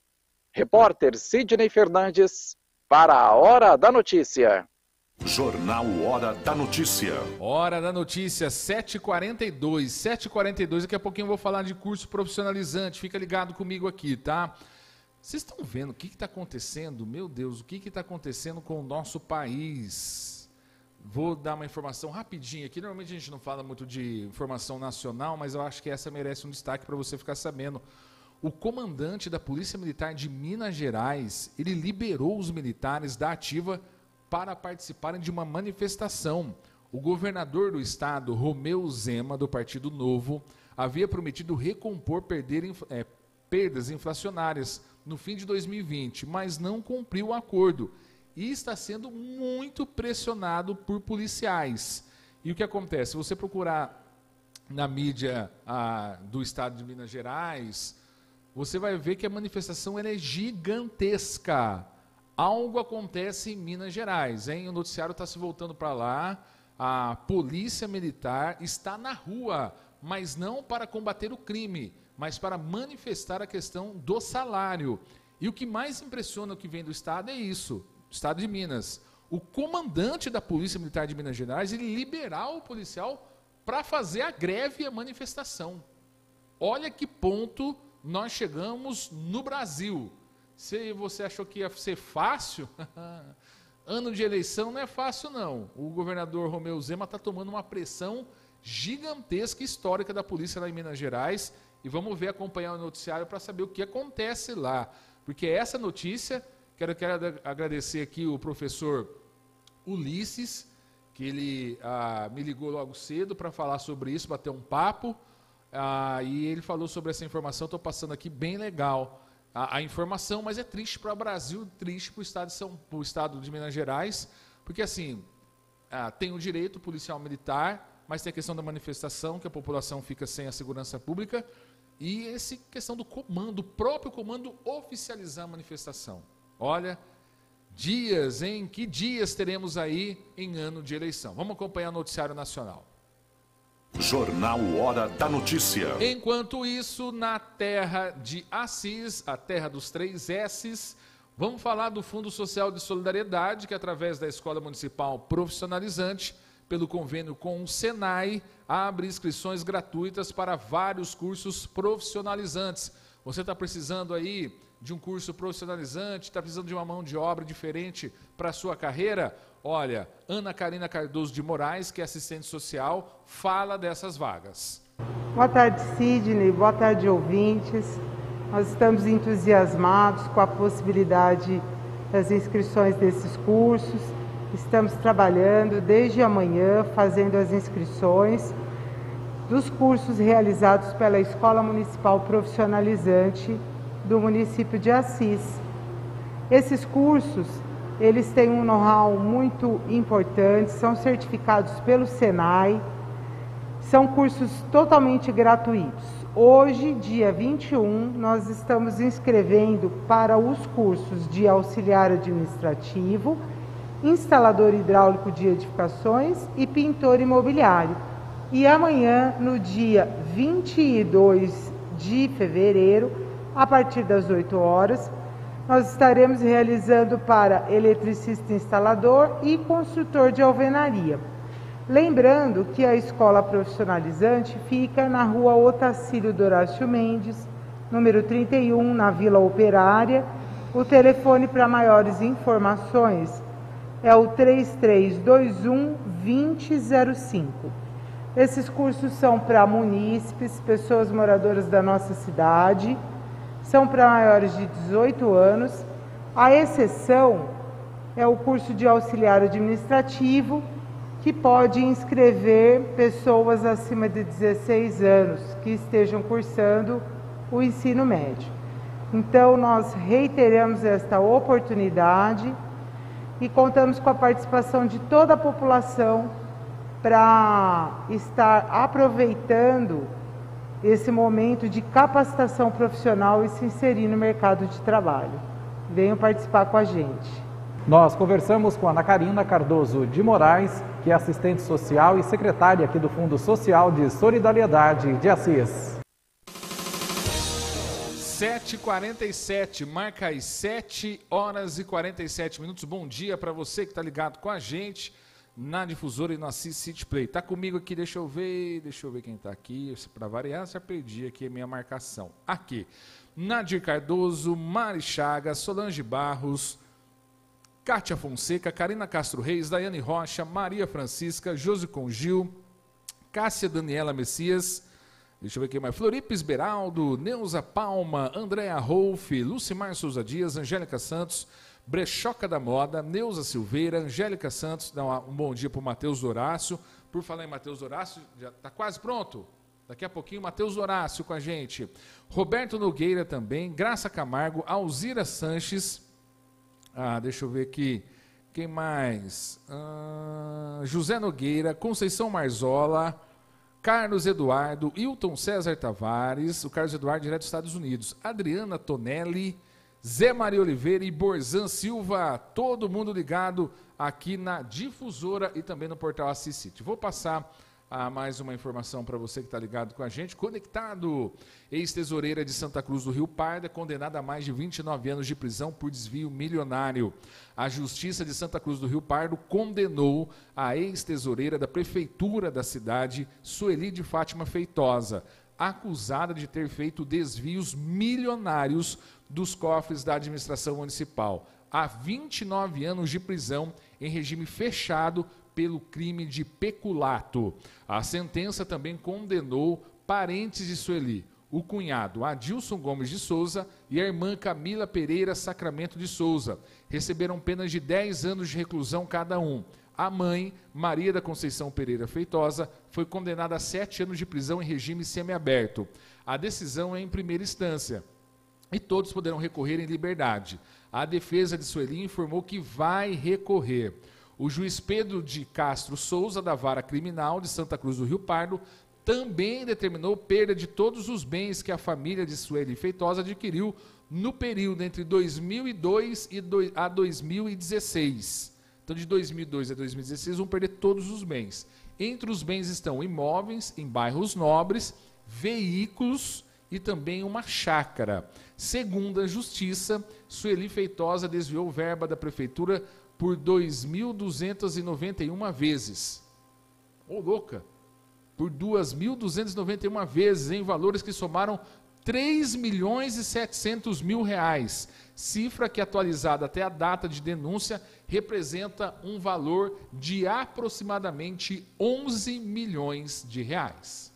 Repórter Sidney Fernandes, para a Hora da Notícia. Jornal Hora da Notícia. Hora da Notícia, 7h42. 7h42, daqui a pouquinho eu vou falar de curso profissionalizante. Fica ligado comigo aqui, tá? Vocês estão vendo o que está acontecendo? Meu Deus, o que está acontecendo com o nosso país? Vou dar uma informação rapidinha aqui. Normalmente a gente não fala muito de informação nacional, mas eu acho que essa merece um destaque para você ficar sabendo o comandante da Polícia Militar de Minas Gerais, ele liberou os militares da ativa para participarem de uma manifestação. O governador do estado, Romeu Zema, do Partido Novo, havia prometido recompor perder, é, perdas inflacionárias no fim de 2020, mas não cumpriu o acordo e está sendo muito pressionado por policiais. E o que acontece? Se você procurar na mídia ah, do estado de Minas Gerais, você vai ver que a manifestação é gigantesca. Algo acontece em Minas Gerais, hein? O noticiário está se voltando para lá. a polícia militar está na rua, mas não para combater o crime, mas para manifestar a questão do salário. E o que mais impressiona o que vem do Estado é isso, Estado de Minas. O comandante da Polícia Militar de Minas Gerais, ele liberar o policial para fazer a greve e a manifestação. Olha que ponto nós chegamos no Brasil. Se você achou que ia ser fácil, ano de eleição não é fácil não. O governador Romeu Zema está tomando uma pressão gigantesca histórica da polícia lá em Minas Gerais e vamos ver acompanhar o noticiário para saber o que acontece lá, porque essa notícia quero, quero agradecer aqui o professor Ulisses que ele ah, me ligou logo cedo para falar sobre isso, bater um papo. Ah, e ele falou sobre essa informação, estou passando aqui bem legal a, a informação, mas é triste para o Brasil, triste para o estado de São, estado de Minas Gerais, porque assim ah, tem o direito policial militar, mas tem a questão da manifestação, que a população fica sem a segurança pública, e essa questão do comando, o próprio comando oficializar a manifestação. Olha, dias, em que dias teremos aí em ano de eleição? Vamos acompanhar o noticiário nacional. Jornal Hora da Notícia. Enquanto isso, na terra de Assis, a terra dos três S's, vamos falar do Fundo Social de Solidariedade, que através da Escola Municipal Profissionalizante, pelo convênio com o Senai, abre inscrições gratuitas para vários cursos profissionalizantes. Você está precisando aí de um curso profissionalizante, está precisando de uma mão de obra diferente para a sua carreira? Olha, Ana Karina Cardoso de Moraes, que é assistente social, fala dessas vagas. Boa tarde, Sidney. Boa tarde, ouvintes. Nós estamos entusiasmados com a possibilidade das inscrições desses cursos. Estamos trabalhando desde amanhã, fazendo as inscrições dos cursos realizados pela Escola Municipal Profissionalizante do município de Assis. Esses cursos eles têm um know-how muito importante, são certificados pelo Senai, são cursos totalmente gratuitos. Hoje, dia 21, nós estamos inscrevendo para os cursos de auxiliar administrativo, instalador hidráulico de edificações e pintor imobiliário. E amanhã, no dia 22 de fevereiro, a partir das 8 horas, nós estaremos realizando para eletricista instalador e construtor de alvenaria. Lembrando que a escola profissionalizante fica na rua Otacílio Dorácio Mendes, número 31, na Vila Operária. O telefone para maiores informações é o 3321 2005. Esses cursos são para munícipes, pessoas moradoras da nossa cidade são para maiores de 18 anos. A exceção é o curso de auxiliar administrativo, que pode inscrever pessoas acima de 16 anos que estejam cursando o ensino médio. Então, nós reiteramos esta oportunidade e contamos com a participação de toda a população para estar aproveitando esse momento de capacitação profissional e se inserir no mercado de trabalho. Venham participar com a gente. Nós conversamos com Ana Karina Cardoso de Moraes, que é assistente social e secretária aqui do Fundo Social de Solidariedade de Assis. 7h47, marca as 7 horas e 47 minutos. Bom dia para você que está ligado com a gente na difusora e Assis City Play. Tá comigo aqui, deixa eu ver, deixa eu ver quem está aqui. Para variar, já perdi aqui a minha marcação. Aqui. Nadir Cardoso, Mari Chagas, Solange Barros, Kátia Fonseca, Karina Castro Reis, Daiane Rocha, Maria Francisca, Josi Congil, Cássia Daniela Messias, deixa eu ver quem mais, Floripe Esberaldo, Neuza Palma, Andréa Rolfe, Lucimar Souza Dias, Angélica Santos, Brechoca da Moda, Neuza Silveira, Angélica Santos, dá um bom dia para o Matheus Horácio. Por falar em Matheus Horácio, já está quase pronto? Daqui a pouquinho, Matheus Horácio com a gente. Roberto Nogueira também, Graça Camargo, Alzira Sanches. Ah, deixa eu ver aqui. Quem mais? Ah, José Nogueira, Conceição Marzola, Carlos Eduardo, Hilton César Tavares, o Carlos Eduardo direto dos Estados Unidos, Adriana Tonelli, Zé Maria Oliveira e Borzan Silva, todo mundo ligado aqui na difusora e também no portal Assisite. Vou passar a mais uma informação para você que está ligado com a gente. Conectado, ex-tesoureira de Santa Cruz do Rio Parda, condenada a mais de 29 anos de prisão por desvio milionário. A Justiça de Santa Cruz do Rio Pardo condenou a ex-tesoureira da Prefeitura da cidade, Sueli de Fátima Feitosa, acusada de ter feito desvios milionários dos cofres da administração municipal. A 29 anos de prisão em regime fechado pelo crime de peculato. A sentença também condenou parentes de Sueli, o cunhado Adilson Gomes de Souza e a irmã Camila Pereira Sacramento de Souza. Receberam penas de 10 anos de reclusão cada um. A mãe, Maria da Conceição Pereira Feitosa, foi condenada a sete anos de prisão em regime semiaberto. A decisão é em primeira instância e todos poderão recorrer em liberdade. A defesa de Sueli informou que vai recorrer. O juiz Pedro de Castro Souza, da Vara Criminal de Santa Cruz do Rio Pardo, também determinou perda de todos os bens que a família de Sueli Feitosa adquiriu no período entre 2002 e a 2016. Então, de 2002 a 2016, vão perder todos os bens. Entre os bens estão imóveis em bairros nobres, veículos e também uma chácara. Segundo a Justiça, Sueli Feitosa desviou verba da Prefeitura por 2.291 vezes. Ô, oh, louca! Por 2.291 vezes, em valores que somaram 3 milhões e 700 mil reais. Cifra que, atualizada até a data de denúncia, representa um valor de aproximadamente 11 milhões de reais.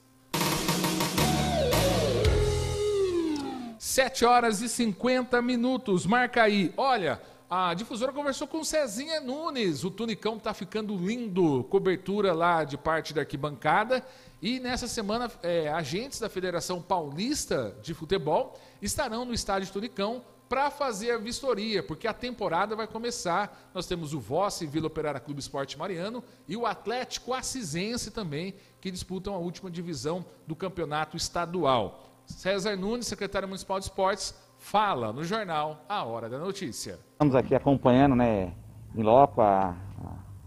7 horas e 50 minutos. Marca aí. Olha, a difusora conversou com Cezinha Nunes. O Tunicão está ficando lindo, cobertura lá de parte da arquibancada. E nessa semana, é, agentes da Federação Paulista de Futebol estarão no estádio Tunicão para fazer a vistoria, porque a temporada vai começar. Nós temos o Vosse Vila Operária Clube Esporte Mariano e o Atlético Assisense também, que disputam a última divisão do campeonato estadual. César Nunes, secretário municipal de esportes, fala no jornal A Hora da Notícia. Estamos aqui acompanhando, né, em loco a, a,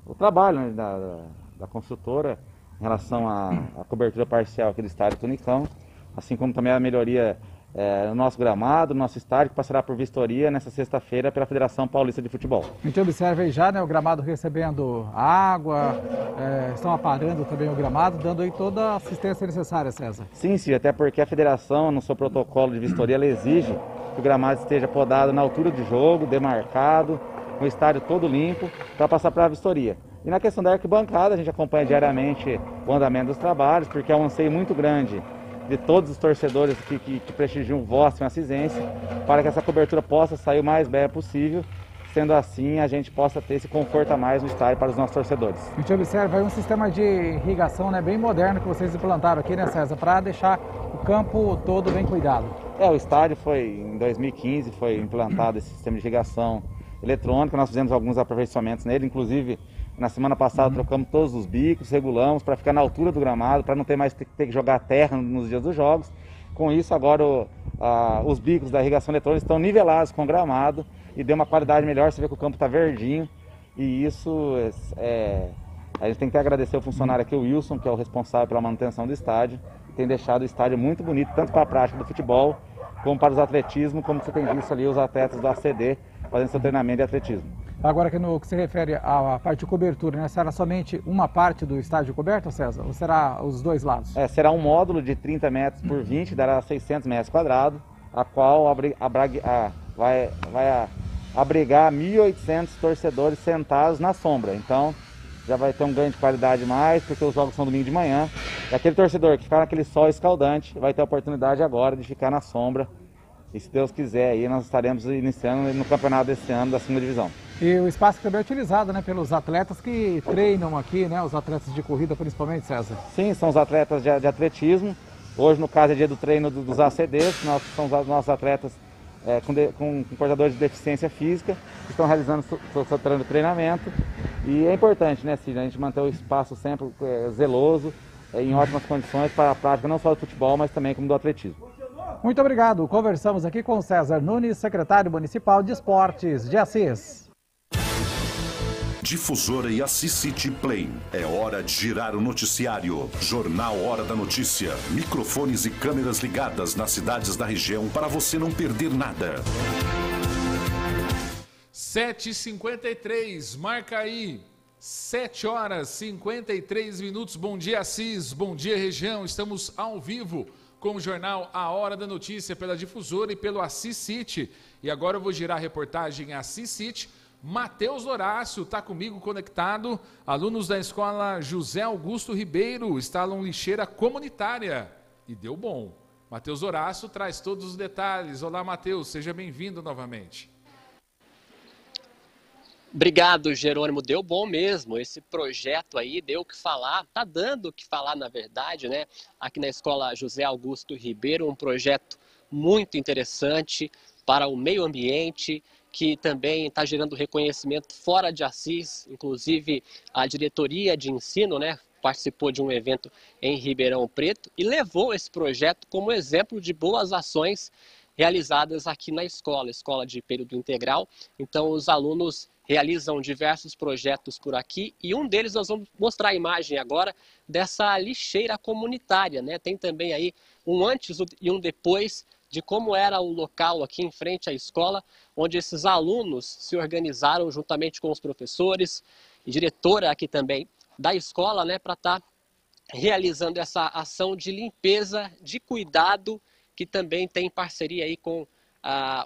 o trabalho né, da, da, da, construtora em relação à, cobertura parcial aqui do estádio Tunicão, assim como também a melhoria é, no nosso gramado, no nosso estádio, que passará por vistoria nessa sexta-feira pela Federação Paulista de Futebol. A gente observa aí já né, o gramado recebendo água, é, estão aparando também o gramado, dando aí toda a assistência necessária, César. Sim, sim, até porque a federação, no seu protocolo de vistoria, ela exige que o gramado esteja podado na altura de jogo, demarcado, com o estádio todo limpo, para passar para a vistoria. E na questão da arquibancada, a gente acompanha diariamente o andamento dos trabalhos, porque é um anseio muito grande de todos os torcedores que, que, que prestigiam o Vossa Assisência, para que essa cobertura possa sair o mais bem possível. Sendo assim, a gente possa ter esse conforto a mais no estádio para os nossos torcedores. A gente observa aí um sistema de irrigação né, bem moderno que vocês implantaram aqui, né, César, para deixar o campo todo bem cuidado. É, o estádio foi, em 2015, foi implantado esse sistema de irrigação eletrônica, nós fizemos alguns aperfeiçoamentos nele, inclusive na semana passada uhum. trocamos todos os bicos, regulamos para ficar na altura do gramado, para não ter mais ter, ter, que jogar terra nos dias dos jogos. Com isso, agora o, a, os bicos da irrigação eletrônica estão nivelados com o gramado e deu uma qualidade melhor. Você vê que o campo está verdinho e isso é, a gente tem que agradecer o funcionário aqui, o Wilson, que é o responsável pela manutenção do estádio, tem deixado o estádio muito bonito, tanto para a prática do futebol como para os atletismo, como você tem visto ali os atletas do ACD fazendo seu treinamento de atletismo. Agora, que no que se refere à parte de cobertura, né, será somente uma parte do estádio coberto, César? Ou será os dois lados? É, será um módulo de 30 metros por 20, dará 600 metros quadrados, a qual abri, abra, a, vai, vai abrigar 1.800 torcedores sentados na sombra. Então, já vai ter um ganho de qualidade mais, porque os jogos são domingo de manhã. E aquele torcedor que ficar naquele sol escaldante vai ter a oportunidade agora de ficar na sombra. E se Deus quiser, aí nós estaremos iniciando no campeonato desse ano da segunda divisão. E o espaço também é utilizado né, pelos atletas que treinam aqui, né, os atletas de corrida principalmente, César? Sim, são os atletas de, de atletismo. Hoje, no caso, é dia do treino do, dos ACDs, nós, são os nossos atletas é, com, de, com, com, portadores de deficiência física, que estão realizando seu, seu de treinamento. E é importante, né, Cid, a gente manter o espaço sempre é, zeloso, é, em ótimas condições para a prática não só do futebol, mas também como do atletismo. Muito obrigado. Conversamos aqui com César Nunes, secretário municipal de esportes de Assis. Difusora e Assis City Play. É hora de girar o noticiário. Jornal Hora da Notícia. Microfones e câmeras ligadas nas cidades da região para você não perder nada. 7h53, marca aí. 7 horas 53 minutos. Bom dia, Assis. Bom dia, região. Estamos ao vivo com o jornal A Hora da Notícia pela difusora e pelo Assis City. E agora eu vou girar a reportagem Assis City. Matheus Horácio está comigo conectado. Alunos da escola José Augusto Ribeiro instalam lixeira comunitária. E deu bom. Matheus Horácio traz todos os detalhes. Olá, Matheus. Seja bem-vindo novamente. Obrigado, Jerônimo. Deu bom mesmo. Esse projeto aí deu o que falar, tá dando o que falar, na verdade, né? Aqui na escola José Augusto Ribeiro, um projeto muito interessante para o meio ambiente, que também está gerando reconhecimento fora de Assis, inclusive a diretoria de ensino, né? Participou de um evento em Ribeirão Preto e levou esse projeto como exemplo de boas ações realizadas aqui na escola, escola de período integral. Então, os alunos realizam diversos projetos por aqui e um deles nós vamos mostrar a imagem agora dessa lixeira comunitária, né? Tem também aí um antes e um depois de como era o local aqui em frente à escola, onde esses alunos se organizaram juntamente com os professores e diretora aqui também da escola, né, para estar tá realizando essa ação de limpeza, de cuidado, que também tem parceria aí com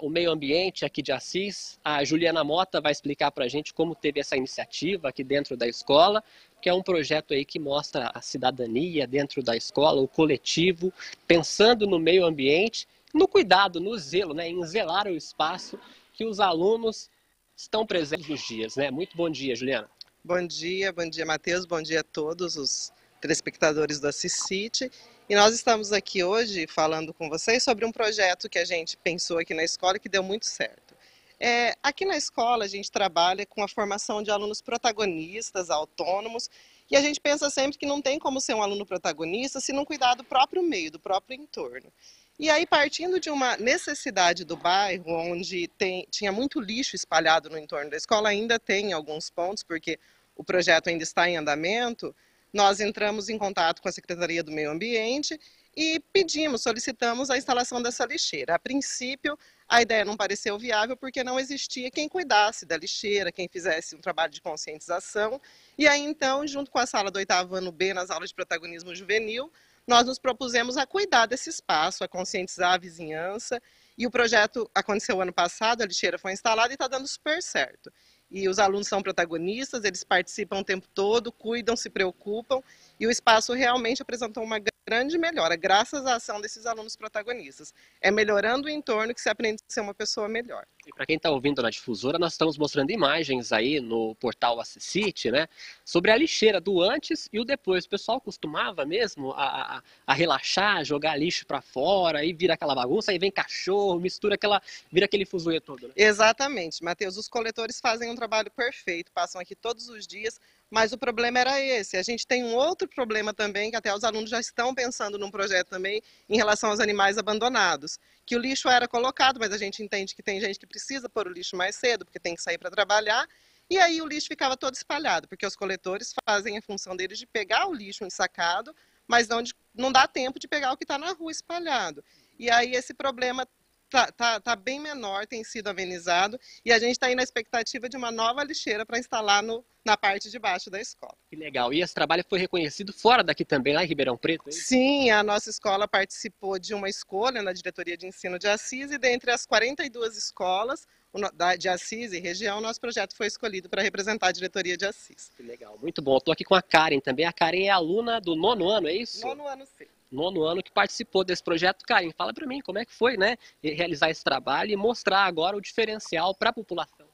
o meio ambiente aqui de Assis. A Juliana Mota vai explicar para a gente como teve essa iniciativa aqui dentro da escola, que é um projeto aí que mostra a cidadania dentro da escola, o coletivo, pensando no meio ambiente, no cuidado, no zelo, né, em zelar o espaço que os alunos estão presentes nos dias. Né? Muito bom dia, Juliana. Bom dia, bom dia, Matheus, bom dia a todos os telespectadores do Assis City. E nós estamos aqui hoje falando com vocês sobre um projeto que a gente pensou aqui na escola que deu muito certo. É, aqui na escola a gente trabalha com a formação de alunos protagonistas, autônomos, e a gente pensa sempre que não tem como ser um aluno protagonista se não cuidar do próprio meio, do próprio entorno. E aí, partindo de uma necessidade do bairro, onde tem, tinha muito lixo espalhado no entorno da escola, ainda tem alguns pontos, porque o projeto ainda está em andamento, nós entramos em contato com a Secretaria do Meio Ambiente e pedimos, solicitamos a instalação dessa lixeira. A princípio, a ideia não pareceu viável porque não existia quem cuidasse da lixeira, quem fizesse um trabalho de conscientização. E aí, então, junto com a sala do oitavo ano B, nas aulas de protagonismo juvenil, nós nos propusemos a cuidar desse espaço, a conscientizar a vizinhança. E o projeto aconteceu ano passado, a lixeira foi instalada e está dando super certo e os alunos são protagonistas, eles participam o tempo todo, cuidam, se preocupam, e o espaço realmente apresentou uma grande melhora, graças à ação desses alunos protagonistas. É melhorando o entorno que se aprende a ser uma pessoa melhor. E para quem está ouvindo na difusora, nós estamos mostrando imagens aí no portal Assisite, né, sobre a lixeira do antes e o depois. O pessoal costumava mesmo a, a, a relaxar, jogar lixo para fora, e vira aquela bagunça, aí vem cachorro, mistura aquela, vira aquele fuzuê todo. Né? Exatamente, Matheus. Os coletores fazem um trabalho perfeito, passam aqui todos os dias, mas o problema era esse. A gente tem um outro problema também, que até os alunos já estão pensando num projeto também, em relação aos animais abandonados. Que o lixo era colocado, mas a gente entende que tem gente que precisa pôr o lixo mais cedo, porque tem que sair para trabalhar, e aí o lixo ficava todo espalhado, porque os coletores fazem a função deles de pegar o lixo ensacado, mas não, de, não dá tempo de pegar o que está na rua espalhado. E aí esse problema tá, tá, tá bem menor, tem sido amenizado, e a gente está aí na expectativa de uma nova lixeira para instalar no, na parte de baixo da escola. Que legal. E esse trabalho foi reconhecido fora daqui também, lá em Ribeirão Preto? É Sim, a nossa escola participou de uma escolha na diretoria de ensino de Assis, e dentre as 42 escolas, de Assis e região, nosso projeto foi escolhido para representar a diretoria de Assis. Que legal, muito bom. Estou aqui com a Karen também. A Karen é aluna do nono ano, é isso? Nono ano, sim nono ano que participou desse projeto. Karen, fala para mim como é que foi, né, realizar esse trabalho e mostrar agora o diferencial para a população.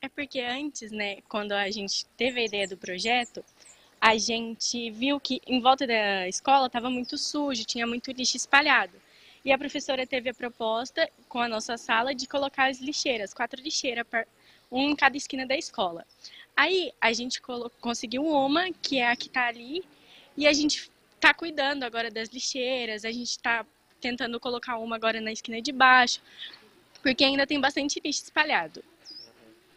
É porque antes, né, quando a gente teve a ideia do projeto, a gente viu que em volta da escola estava muito sujo, tinha muito lixo espalhado. E a professora teve a proposta, com a nossa sala, de colocar as lixeiras, quatro lixeiras, um em cada esquina da escola. Aí a gente conseguiu uma, que é a que está ali, e a gente está cuidando agora das lixeiras, a gente está tentando colocar uma agora na esquina de baixo, porque ainda tem bastante lixo espalhado.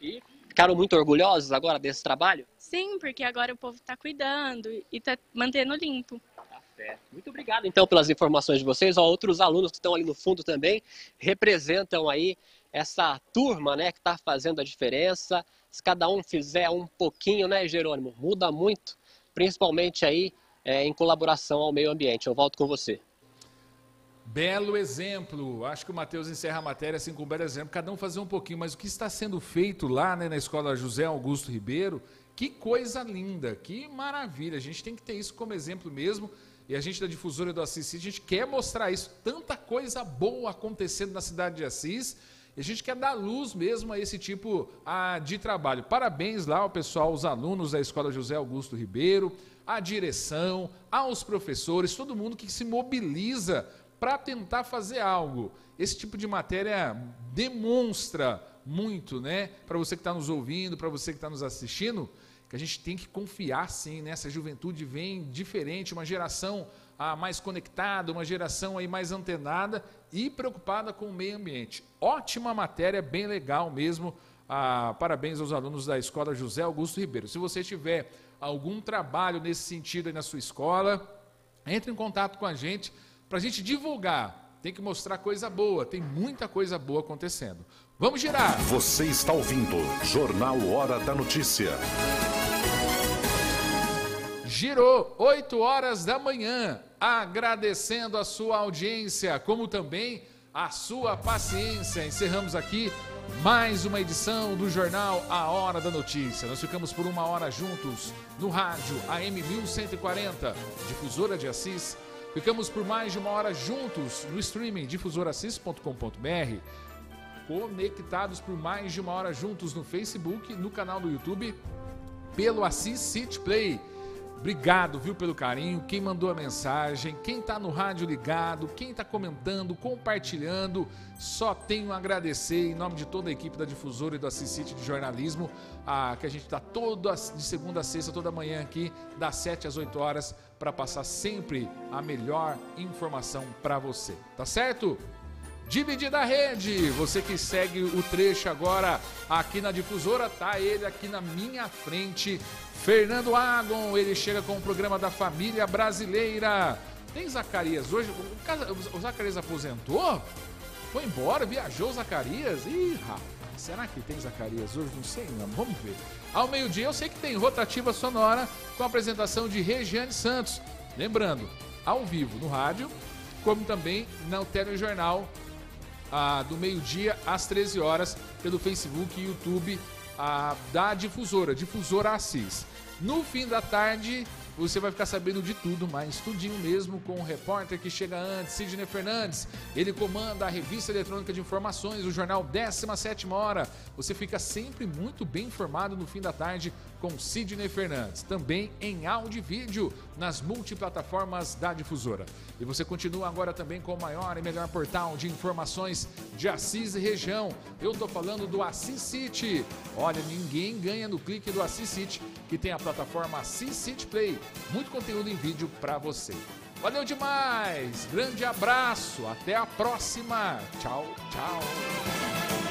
E ficaram muito orgulhosos agora desse trabalho? Sim, porque agora o povo está cuidando e está mantendo limpo. Tá Muito obrigado, então, pelas informações de vocês. Ó, outros alunos que estão ali no fundo também representam aí essa turma, né, que está fazendo a diferença. Se cada um fizer um pouquinho, né, Jerônimo, muda muito, principalmente aí é, em colaboração ao meio ambiente. Eu volto com você. Belo exemplo. Acho que o Matheus encerra a matéria assim com um belo exemplo. Cada um fazer um pouquinho, mas o que está sendo feito lá né, na escola José Augusto Ribeiro, que coisa linda, que maravilha. A gente tem que ter isso como exemplo mesmo. E a gente da difusora do Assis, a gente quer mostrar isso. Tanta coisa boa acontecendo na cidade de Assis. E a gente quer dar luz mesmo a esse tipo a, de trabalho. Parabéns lá ao pessoal, os alunos da Escola José Augusto Ribeiro, à direção, aos professores, todo mundo que se mobiliza para tentar fazer algo. Esse tipo de matéria demonstra muito, né? Para você que está nos ouvindo, para você que está nos assistindo, que a gente tem que confiar sim nessa juventude vem diferente, uma geração ah, mais conectada, uma geração aí mais antenada e preocupada com o meio ambiente. Ótima matéria, bem legal mesmo. Ah, parabéns aos alunos da Escola José Augusto Ribeiro. Se você tiver algum trabalho nesse sentido aí na sua escola, entre em contato com a gente para a gente divulgar. Tem que mostrar coisa boa, tem muita coisa boa acontecendo. Vamos girar! Você está ouvindo Jornal Hora da Notícia. Girou 8 horas da manhã, agradecendo a sua audiência, como também a sua paciência. Encerramos aqui mais uma edição do jornal A Hora da Notícia. Nós ficamos por uma hora juntos no rádio AM 1140, difusora de Assis. Ficamos por mais de uma hora juntos no streaming difusorassis.com.br, conectados por mais de uma hora juntos no Facebook, no canal do YouTube, pelo Assis City Play. Obrigado, viu, pelo carinho. Quem mandou a mensagem, quem está no rádio ligado, quem está comentando, compartilhando, só tenho a agradecer em nome de toda a equipe da Difusora e do Assis City de jornalismo, a, que a gente está todo de segunda a sexta, toda manhã aqui, das 7 às 8 horas, para passar sempre a melhor informação para você. Tá certo? Dividida a rede, você que segue o trecho agora aqui na difusora, tá ele aqui na minha frente, Fernando Agon, ele chega com o programa da família brasileira. Tem Zacarias hoje? O Zacarias aposentou? Foi embora, viajou Zacarias? Ih, rapaz, será que tem Zacarias hoje? Não sei, não. Vamos ver. Ao meio-dia eu sei que tem rotativa sonora com a apresentação de Regiane Santos. Lembrando, ao vivo no rádio, como também no telejornal ah, do meio-dia às 13 horas pelo Facebook e YouTube ah, da difusora, Difusora Assis. No fim da tarde, você vai ficar sabendo de tudo, mas tudinho mesmo com o repórter que chega antes, Sidney Fernandes. Ele comanda a revista eletrônica de informações, o jornal 17 Hora. Você fica sempre muito bem informado no fim da tarde com Sidney Fernandes. Também em áudio e vídeo nas multiplataformas da difusora. E você continua agora também com o maior e melhor portal de informações de Assis e região. Eu tô falando do Assis City. Olha, ninguém ganha no clique do Assis City, que tem a plataforma Assis City Play. Muito conteúdo em vídeo para você. Valeu demais! Grande abraço, até a próxima. Tchau, tchau.